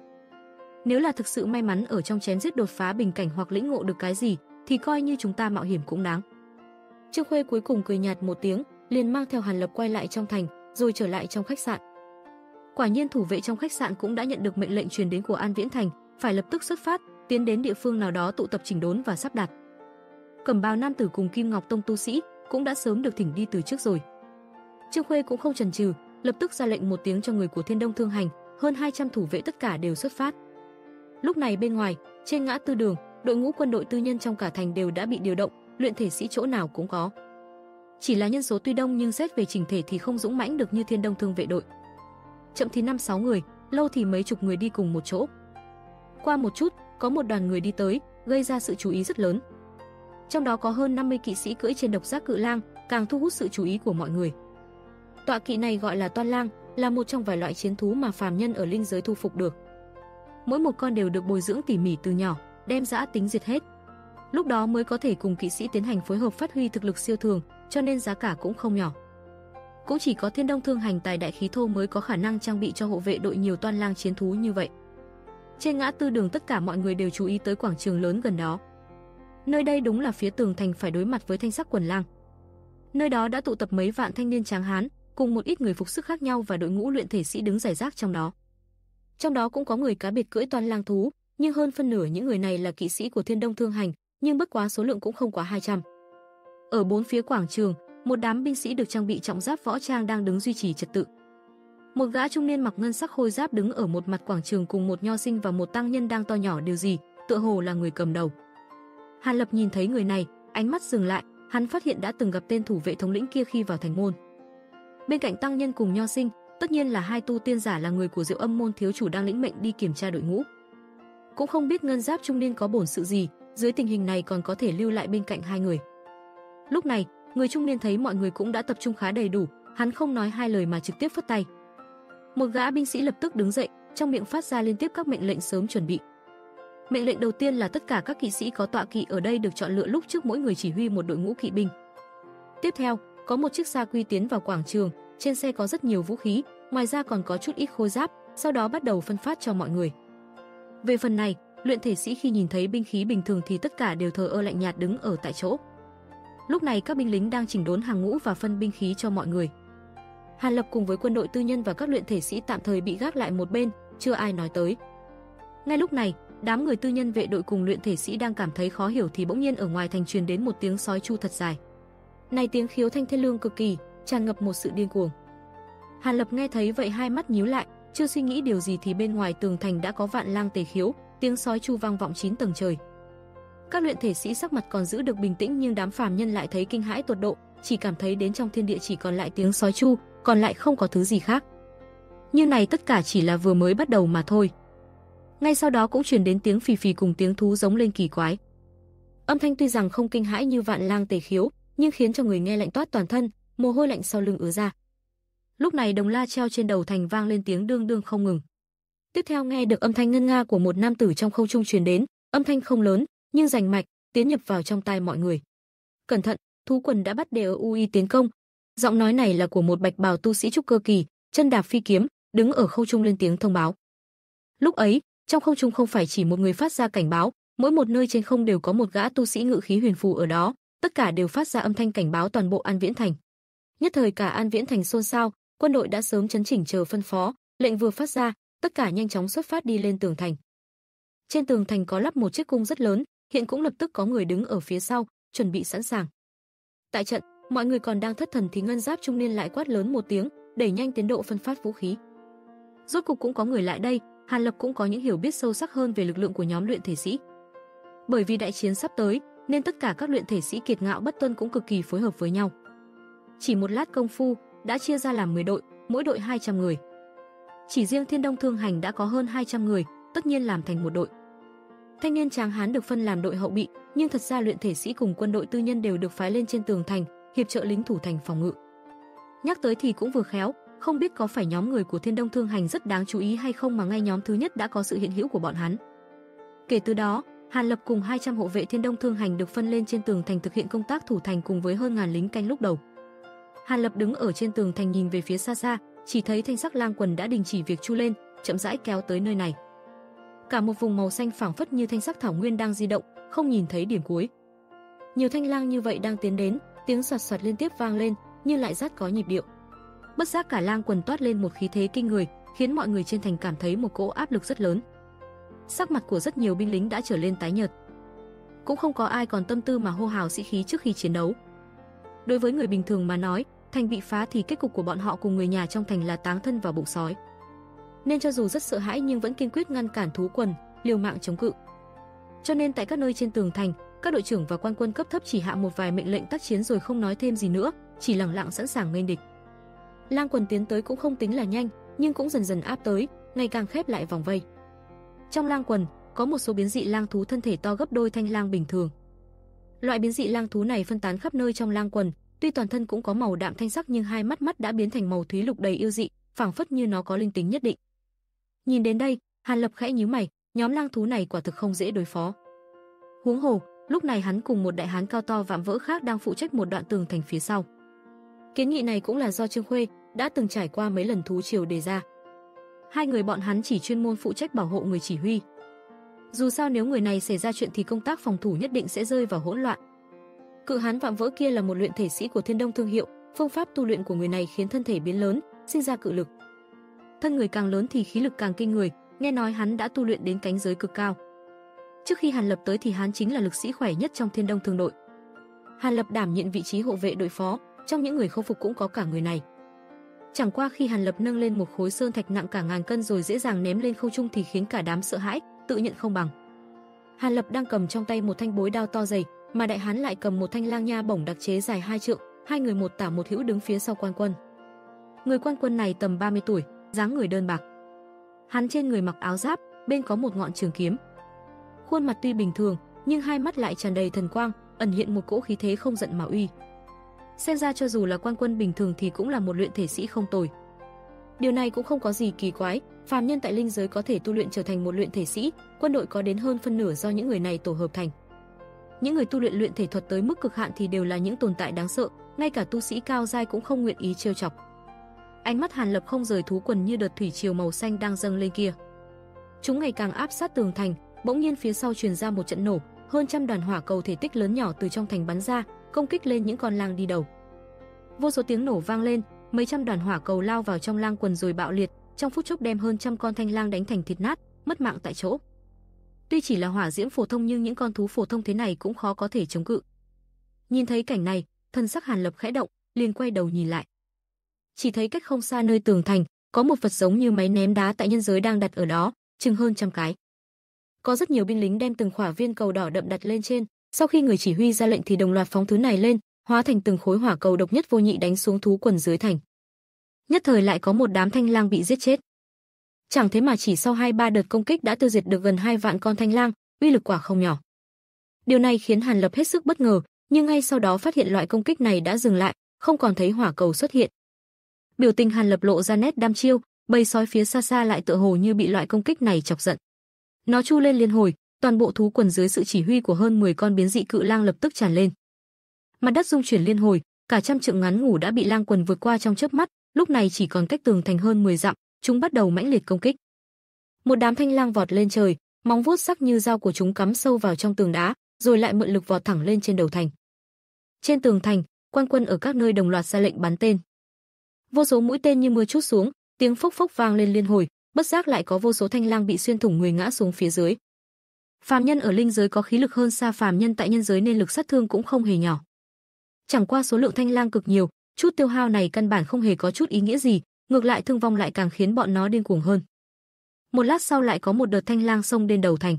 A: Nếu là thực sự may mắn ở trong chén giết đột phá bình cảnh hoặc lĩnh ngộ được cái gì, thì coi như chúng ta mạo hiểm cũng đáng. Trương Khuê cuối cùng cười nhạt một tiếng, liền mang theo Hàn Lập quay lại trong thành, rồi trở lại trong khách sạn. Quả nhiên thủ vệ trong khách sạn cũng đã nhận được mệnh lệnh truyền đến của An Viễn Thành, phải lập tức xuất phát, tiến đến địa phương nào đó tụ tập chỉnh đốn và sắp đặt. Cẩm bào nam tử cùng Kim Ngọc Tông tu sĩ cũng đã sớm được thỉnh đi từ trước rồi. Trương Khuê cũng không chần chừ, lập tức ra lệnh một tiếng cho người của Thiên Đông Thương Hành, hơn 200 thủ vệ tất cả đều xuất phát. Lúc này bên ngoài, trên ngã tư đường, đội ngũ quân đội tư nhân trong cả thành đều đã bị điều động, luyện thể sĩ chỗ nào cũng có. Chỉ là nhân số tuy đông nhưng xét về trình thể thì không dũng mãnh được như Thiên Đông Thương vệ đội. Chậm thì 5 6 người, lâu thì mấy chục người đi cùng một chỗ. Qua một chút, có một đoàn người đi tới, gây ra sự chú ý rất lớn. Trong đó có hơn 50 kỵ sĩ cưỡi trên độc giác cự lang, càng thu hút sự chú ý của mọi người. Tọa kỵ này gọi là toan lang, là một trong vài loại chiến thú mà phàm nhân ở linh giới thu phục được. Mỗi một con đều được bồi dưỡng tỉ mỉ từ nhỏ, đem dã tính diệt hết. Lúc đó mới có thể cùng kỵ sĩ tiến hành phối hợp phát huy thực lực siêu thường, cho nên giá cả cũng không nhỏ. Cũng chỉ có Thiên Đông Thương Hành tài đại khí thô mới có khả năng trang bị cho hộ vệ đội nhiều toan lang chiến thú như vậy. Trên ngã tư đường tất cả mọi người đều chú ý tới quảng trường lớn gần đó. Nơi đây đúng là phía tường thành phải đối mặt với thanh sắc quần lang. Nơi đó đã tụ tập mấy vạn thanh niên tráng hán, cùng một ít người phục sức khác nhau và đội ngũ luyện thể sĩ đứng giải rác trong đó. Trong đó cũng có người cá biệt cưỡi toàn lang thú, nhưng hơn phân nửa những người này là kỵ sĩ của Thiên Đông Thương Hành, nhưng bất quá số lượng cũng không quá 200. Ở bốn phía quảng trường, một đám binh sĩ được trang bị trọng giáp võ trang đang đứng duy trì trật tự. Một gã trung niên mặc ngân sắc khôi giáp đứng ở một mặt quảng trường cùng một nho sinh và một tăng nhân đang to nhỏ điều gì, tựa hồ là người cầm đầu. Hàn Lập nhìn thấy người này, ánh mắt dừng lại, hắn phát hiện đã từng gặp tên thủ vệ thống lĩnh kia khi vào thành môn. Bên cạnh tăng nhân cùng nho sinh, tất nhiên là hai tu tiên giả là người của Diệu Âm môn thiếu chủ đang lĩnh mệnh đi kiểm tra đội ngũ. Cũng không biết ngân giáp trung niên có bổn sự gì, dưới tình hình này còn có thể lưu lại bên cạnh hai người. Lúc này, người trung niên thấy mọi người cũng đã tập trung khá đầy đủ, hắn không nói hai lời mà trực tiếp phất tay. Một gã binh sĩ lập tức đứng dậy, trong miệng phát ra liên tiếp các mệnh lệnh sớm chuẩn bị. Mệnh lệnh đầu tiên là tất cả các kỵ sĩ có tọa kỵ ở đây được chọn lựa lúc trước mỗi người chỉ huy một đội ngũ kỵ binh. Tiếp theo, có một chiếc xa quy tiến vào quảng trường, trên xe có rất nhiều vũ khí, ngoài ra còn có chút ít khôi giáp, sau đó bắt đầu phân phát cho mọi người. Về phần này, luyện thể sĩ khi nhìn thấy binh khí bình thường thì tất cả đều thờ ơ lạnh nhạt đứng ở tại chỗ. Lúc này các binh lính đang chỉnh đốn hàng ngũ và phân binh khí cho mọi người. Hàn Lập cùng với quân đội tư nhân và các luyện thể sĩ tạm thời bị gác lại một bên, chưa ai nói tới. Ngay lúc này, đám người tư nhân vệ đội cùng luyện thể sĩ đang cảm thấy khó hiểu thì bỗng nhiên ở ngoài thành truyền đến một tiếng sói chu thật dài. Này tiếng khiếu thanh thê lương cực kỳ, tràn ngập một sự điên cuồng. Hàn Lập nghe thấy vậy hai mắt nhíu lại, chưa suy nghĩ điều gì thì bên ngoài tường thành đã có vạn lang tề khiếu, tiếng sói chu vang vọng chín tầng trời. Các luyện thể sĩ sắc mặt còn giữ được bình tĩnh nhưng đám phàm nhân lại thấy kinh hãi tột độ, chỉ cảm thấy đến trong thiên địa chỉ còn lại tiếng sói chu, còn lại không có thứ gì khác. Như này tất cả chỉ là vừa mới bắt đầu mà thôi. Ngay sau đó cũng truyền đến tiếng phì phì cùng tiếng thú giống lên kỳ quái. Âm thanh tuy rằng không kinh hãi như vạn lang tề khiếu, nhưng khiến cho người nghe lạnh toát toàn thân, mồ hôi lạnh sau lưng ứa ra. Lúc này đồng la treo trên đầu thành vang lên tiếng đương đương không ngừng. Tiếp theo nghe được âm thanh ngân nga của một nam tử trong không trung truyền đến, âm thanh không lớn, nhưng rành mạch, tiến nhập vào trong tai mọi người. Cẩn thận, thú quần đã bắt đều UI tiến công. Giọng nói này là của một bạch bào tu sĩ trúc cơ kỳ, chân đạp phi kiếm, đứng ở không trung lên tiếng thông báo. Lúc ấy, trong không trung không phải chỉ một người phát ra cảnh báo, mỗi một nơi trên không đều có một gã tu sĩ ngự khí huyền phù ở đó, tất cả đều phát ra âm thanh cảnh báo toàn bộ An Viễn Thành. Nhất thời cả An Viễn Thành xôn xao, quân đội đã sớm chấn chỉnh chờ phân phó, lệnh vừa phát ra, tất cả nhanh chóng xuất phát đi lên tường thành. Trên tường thành có lắp một chiếc cung rất lớn, hiện cũng lập tức có người đứng ở phía sau, chuẩn bị sẵn sàng. Tại trận, mọi người còn đang thất thần thì ngân giáp trung niên lại quát lớn một tiếng, đẩy nhanh tiến độ phân phát vũ khí. Rốt cục cũng có người lại đây, Hàn Lập cũng có những hiểu biết sâu sắc hơn về lực lượng của nhóm luyện thể sĩ. Bởi vì đại chiến sắp tới, nên tất cả các luyện thể sĩ kiệt ngạo bất tuân cũng cực kỳ phối hợp với nhau. Chỉ một lát công phu, đã chia ra làm 10 đội, mỗi đội 200 người. Chỉ riêng Thiên Đông Thương Hành đã có hơn 200 người, tất nhiên làm thành một đội. Thanh niên tráng hán được phân làm đội hậu bị, nhưng thật ra luyện thể sĩ cùng quân đội tư nhân đều được phái lên trên tường thành, hiệp trợ lính thủ thành phòng ngự. Nhắc tới thì cũng vừa khéo, không biết có phải nhóm người của Thiên Đông Thương Hành rất đáng chú ý hay không mà ngay nhóm thứ nhất đã có sự hiện hữu của bọn hắn. Kể từ đó, Hàn Lập cùng 200 hộ vệ Thiên Đông Thương Hành được phân lên trên tường thành thực hiện công tác thủ thành cùng với hơn ngàn lính canh lúc đầu. Hàn Lập đứng ở trên tường thành nhìn về phía xa xa, chỉ thấy thanh sắc lang quần đã đình chỉ việc chu lên, chậm rãi kéo tới nơi này. Cả một vùng màu xanh phảng phất như thanh sắc thảo nguyên đang di động, không nhìn thấy điểm cuối. Nhiều thanh lang như vậy đang tiến đến, tiếng soạt soạt liên tiếp vang lên, như lại rất có nhịp điệu. Bất giác cả lang quần toát lên một khí thế kinh người, khiến mọi người trên thành cảm thấy một cỗ áp lực rất lớn. Sắc mặt của rất nhiều binh lính đã trở lên tái nhợt. Cũng không có ai còn tâm tư mà hô hào sĩ khí trước khi chiến đấu. Đối với người bình thường mà nói, thành bị phá thì kết cục của bọn họ cùng người nhà trong thành là táng thân vào bụng sói. Nên cho dù rất sợ hãi nhưng vẫn kiên quyết ngăn cản thú quần, liều mạng chống cự. Cho nên tại các nơi trên tường thành, các đội trưởng và quan quân cấp thấp chỉ hạ một vài mệnh lệnh tác chiến rồi không nói thêm gì nữa, chỉ lặng lặng sẵn sàng nghênh địch. Lang quần tiến tới cũng không tính là nhanh, nhưng cũng dần dần áp tới, ngày càng khép lại vòng vây. Trong lang quần, có một số biến dị lang thú thân thể to gấp đôi thanh lang bình thường. Loại biến dị lang thú này phân tán khắp nơi trong lang quần, tuy toàn thân cũng có màu đạm thanh sắc nhưng hai mắt mắt đã biến thành màu thúy lục đầy yêu dị, phảng phất như nó có linh tính nhất định. Nhìn đến đây, Hàn Lập khẽ nhíu mày, nhóm lang thú này quả thực không dễ đối phó. Huống hồ, lúc này hắn cùng một đại hán cao to vạm vỡ khác đang phụ trách một đoạn tường thành phía sau. Kiến nghị này cũng là do Trương Khuê đã từng trải qua mấy lần thú triều đề ra. Hai người bọn hắn chỉ chuyên môn phụ trách bảo hộ người chỉ huy. Dù sao nếu người này xảy ra chuyện thì công tác phòng thủ nhất định sẽ rơi vào hỗn loạn. Cự hán vạm vỡ kia là một luyện thể sĩ của Thiên Đông thương hiệu, phương pháp tu luyện của người này khiến thân thể biến lớn, sinh ra cự lực. Thân người càng lớn thì khí lực càng kinh người, nghe nói hắn đã tu luyện đến cánh giới cực cao. Trước khi Hàn Lập tới thì hắn chính là lực sĩ khỏe nhất trong Thiên Đông thương đội. Hàn Lập đảm nhận vị trí hộ vệ đội phó, trong những người không phục cũng có cả người này. Chẳng qua khi Hàn Lập nâng lên một khối sơn thạch nặng cả ngàn cân rồi dễ dàng ném lên không trung thì khiến cả đám sợ hãi, tự nhận không bằng. Hàn Lập đang cầm trong tay một thanh bối đao to dày, mà đại hán lại cầm một thanh lang nha bổng đặc chế dài hai trượng, hai người một tả một hữu đứng phía sau quan quân. Người quan quân này tầm 30 tuổi, dáng người đơn bạc. Hắn trên người mặc áo giáp, bên có một ngọn trường kiếm. Khuôn mặt tuy bình thường, nhưng hai mắt lại tràn đầy thần quang, ẩn hiện một cỗ khí thế không giận mà uy. Xem ra cho dù là quan quân bình thường thì cũng là một luyện thể sĩ không tồi. Điều này cũng không có gì kỳ quái, phàm nhân tại linh giới có thể tu luyện trở thành một luyện thể sĩ, quân đội có đến hơn phân nửa do những người này tổ hợp thành. Những người tu luyện luyện thể thuật tới mức cực hạn thì đều là những tồn tại đáng sợ, ngay cả tu sĩ cao giai cũng không nguyện ý trêu chọc. Ánh mắt Hàn Lập không rời thú quần như đợt thủy triều màu xanh đang dâng lên kia. Chúng ngày càng áp sát tường thành, bỗng nhiên phía sau truyền ra một trận nổ, hơn trăm đoàn hỏa cầu thể tích lớn nhỏ từ trong thành bắn ra, công kích lên những con lang đi đầu. Vô số tiếng nổ vang lên, mấy trăm đoàn hỏa cầu lao vào trong lang quần rồi bạo liệt, trong phút chốc đem hơn trăm con thanh lang đánh thành thịt nát, mất mạng tại chỗ. Tuy chỉ là hỏa diễm phổ thông nhưng những con thú phổ thông thế này cũng khó có thể chống cự. Nhìn thấy cảnh này, thân sắc Hàn Lập khẽ động, liền quay đầu nhìn lại. Chỉ thấy cách không xa nơi tường thành, có một vật giống như máy ném đá tại nhân giới đang đặt ở đó, chừng hơn trăm cái. Có rất nhiều binh lính đem từng khỏa viên cầu đỏ đậm đặt lên trên, sau khi người chỉ huy ra lệnh thì đồng loạt phóng thứ này lên, hóa thành từng khối hỏa cầu độc nhất vô nhị đánh xuống thú quần dưới thành. Nhất thời lại có một đám thanh lang bị giết chết. Chẳng thế mà chỉ sau 2-3 đợt công kích đã tiêu diệt được gần hai vạn con thanh lang, uy lực quả không nhỏ. Điều này khiến Hàn Lập hết sức bất ngờ, nhưng ngay sau đó phát hiện loại công kích này đã dừng lại, không còn thấy hỏa cầu xuất hiện. Biểu tình Hàn Lập lộ ra nét đam chiêu, bầy sói phía xa xa lại tựa hồ như bị loại công kích này chọc giận. Nó chu lên liên hồi, toàn bộ thú quần dưới sự chỉ huy của hơn 10 con biến dị cự lang lập tức tràn lên. Mặt đất rung chuyển liên hồi, cả trăm trượng ngắn ngủ đã bị lang quần vượt qua trong chớp mắt, lúc này chỉ còn cách tường thành hơn 10 dặm, chúng bắt đầu mãnh liệt công kích. Một đám thanh lang vọt lên trời, móng vuốt sắc như dao của chúng cắm sâu vào trong tường đá, rồi lại mượn lực vọt thẳng lên trên đầu thành. Trên tường thành, quan quân ở các nơi đồng loạt ra lệnh bắn tên. Vô số mũi tên như mưa chút xuống, tiếng phốc phốc vang lên liên hồi, bất giác lại có vô số thanh lang bị xuyên thủng người ngã xuống phía dưới. Phàm nhân ở linh giới có khí lực hơn xa phàm nhân tại nhân giới nên lực sát thương cũng không hề nhỏ. Chẳng qua số lượng thanh lang cực nhiều, chút tiêu hao này căn bản không hề có chút ý nghĩa gì, ngược lại thương vong lại càng khiến bọn nó điên cuồng hơn. Một lát sau lại có một đợt thanh lang xông lên đầu thành.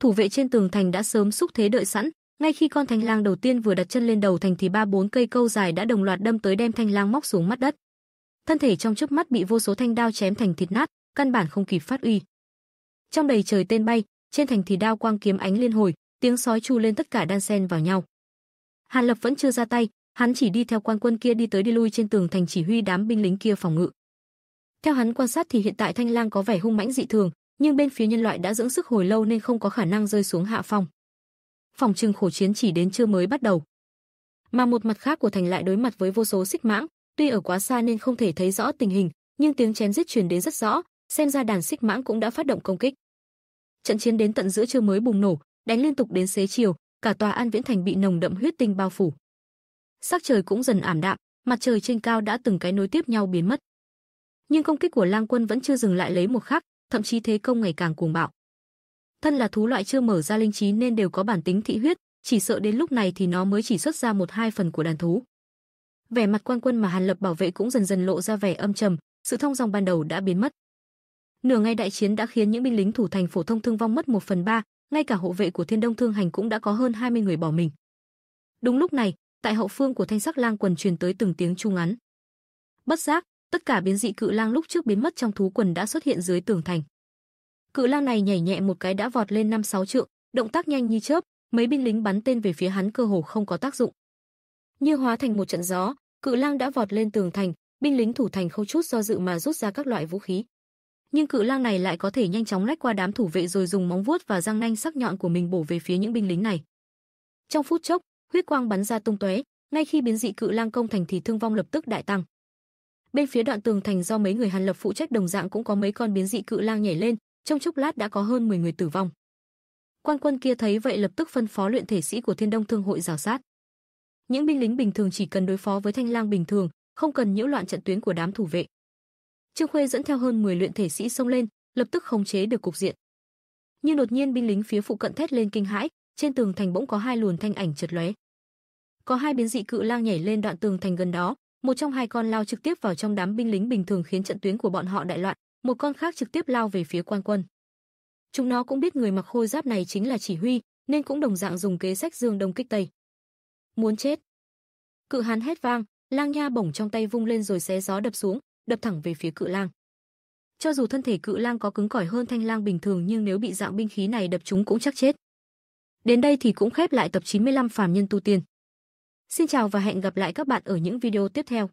A: Thủ vệ trên tường thành đã sớm xúc thế đợi sẵn, ngay khi con thanh lang đầu tiên vừa đặt chân lên đầu thành thì ba bốn cây câu dài đã đồng loạt đâm tới đem thanh lang móc xuống mắt đất. thân thể trong chớp mắt bị vô số thanh đao chém thành thịt nát, căn bản không kịp phát uy. Trong đầy trời tên bay, trên thành thì đao quang kiếm ánh liên hồi, tiếng sói chu lên tất cả đan xen vào nhau. Hàn Lập vẫn chưa ra tay, hắn chỉ đi theo quan quân kia đi tới đi lui trên tường thành chỉ huy đám binh lính kia phòng ngự. Theo hắn quan sát thì hiện tại Thanh Lang có vẻ hung mãnh dị thường, nhưng bên phía nhân loại đã dưỡng sức hồi lâu nên không có khả năng rơi xuống hạ phong. Phòng trừng khổ chiến chỉ đến trưa mới bắt đầu. Mà một mặt khác của thành lại đối mặt với vô số xích mãng, tuy ở quá xa nên không thể thấy rõ tình hình, nhưng tiếng chém giết truyền đến rất rõ, xem ra đàn xích mãng cũng đã phát động công kích. Trận chiến đến tận giữa trưa mới bùng nổ, đánh liên tục đến xế chiều, cả tòa An Viễn thành bị nồng đậm huyết tinh bao phủ. Sắc trời cũng dần ảm đạm, mặt trời trên cao đã từng cái nối tiếp nhau biến mất. Nhưng công kích của Lang Quân vẫn chưa dừng lại lấy một khắc, thậm chí thế công ngày càng cuồng bạo. Thân là thú loại chưa mở ra linh trí nên đều có bản tính thị huyết, chỉ sợ đến lúc này thì nó mới chỉ xuất ra một hai phần của đàn thú. Vẻ mặt quan quân mà Hàn Lập bảo vệ cũng dần dần lộ ra vẻ âm trầm, sự thông dòng ban đầu đã biến mất. Nửa ngày đại chiến đã khiến những binh lính thủ thành phổ thông thương vong mất một phần ba, ngay cả hộ vệ của Thiên Đông Thương Hành cũng đã có hơn 20 người bỏ mình. Đúng lúc này, tại hậu phương của Thanh Sắc Lang quần truyền tới từng tiếng chu ngắn. Bất giác, tất cả biến dị cự lang lúc trước biến mất trong thú quần đã xuất hiện dưới tường thành. Cự lang này nhảy nhẹ một cái đã vọt lên năm sáu trượng, động tác nhanh như chớp, mấy binh lính bắn tên về phía hắn cơ hồ không có tác dụng. Như hóa thành một trận gió, cự lang đã vọt lên tường thành, binh lính thủ thành không chút do dự mà rút ra các loại vũ khí. Nhưng cự lang này lại có thể nhanh chóng lách qua đám thủ vệ rồi dùng móng vuốt và răng nanh sắc nhọn của mình bổ về phía những binh lính này. Trong phút chốc, huyết quang bắn ra tung tóe, ngay khi biến dị cự lang công thành thì thương vong lập tức đại tăng. Bên phía đoạn tường thành do mấy người Hàn Lập phụ trách đồng dạng cũng có mấy con biến dị cự lang nhảy lên, trong chốc lát đã có hơn 10 người tử vong. Quan quân kia thấy vậy lập tức phân phó luyện thể sĩ của Thiên Đông Thương hội rào sát. Những binh lính bình thường chỉ cần đối phó với thanh lang bình thường, không cần nhiễu loạn trận tuyến của đám thủ vệ. Trương Khuê dẫn theo hơn 10 luyện thể sĩ xông lên, lập tức khống chế được cục diện. Nhưng đột nhiên binh lính phía phụ cận thét lên kinh hãi, trên tường thành bỗng có hai luồn thanh ảnh chợt lóe. Có hai biến dị cự lang nhảy lên đoạn tường thành gần đó, một trong hai con lao trực tiếp vào trong đám binh lính bình thường khiến trận tuyến của bọn họ đại loạn, một con khác trực tiếp lao về phía quan quân. Chúng nó cũng biết người mặc khôi giáp này chính là chỉ huy, nên cũng đồng dạng dùng kế sách dương đông kích tây. Muốn chết. Cự hán hét vang, lang nha bổng trong tay vung lên rồi xé gió đập xuống, đập thẳng về phía cự lang. Cho dù thân thể cự lang có cứng cỏi hơn thanh lang bình thường nhưng nếu bị dạng binh khí này đập chúng cũng chắc chết. Đến đây thì cũng khép lại tập 95 phàm nhân tu tiên. Xin chào và hẹn gặp lại các bạn ở những video tiếp theo.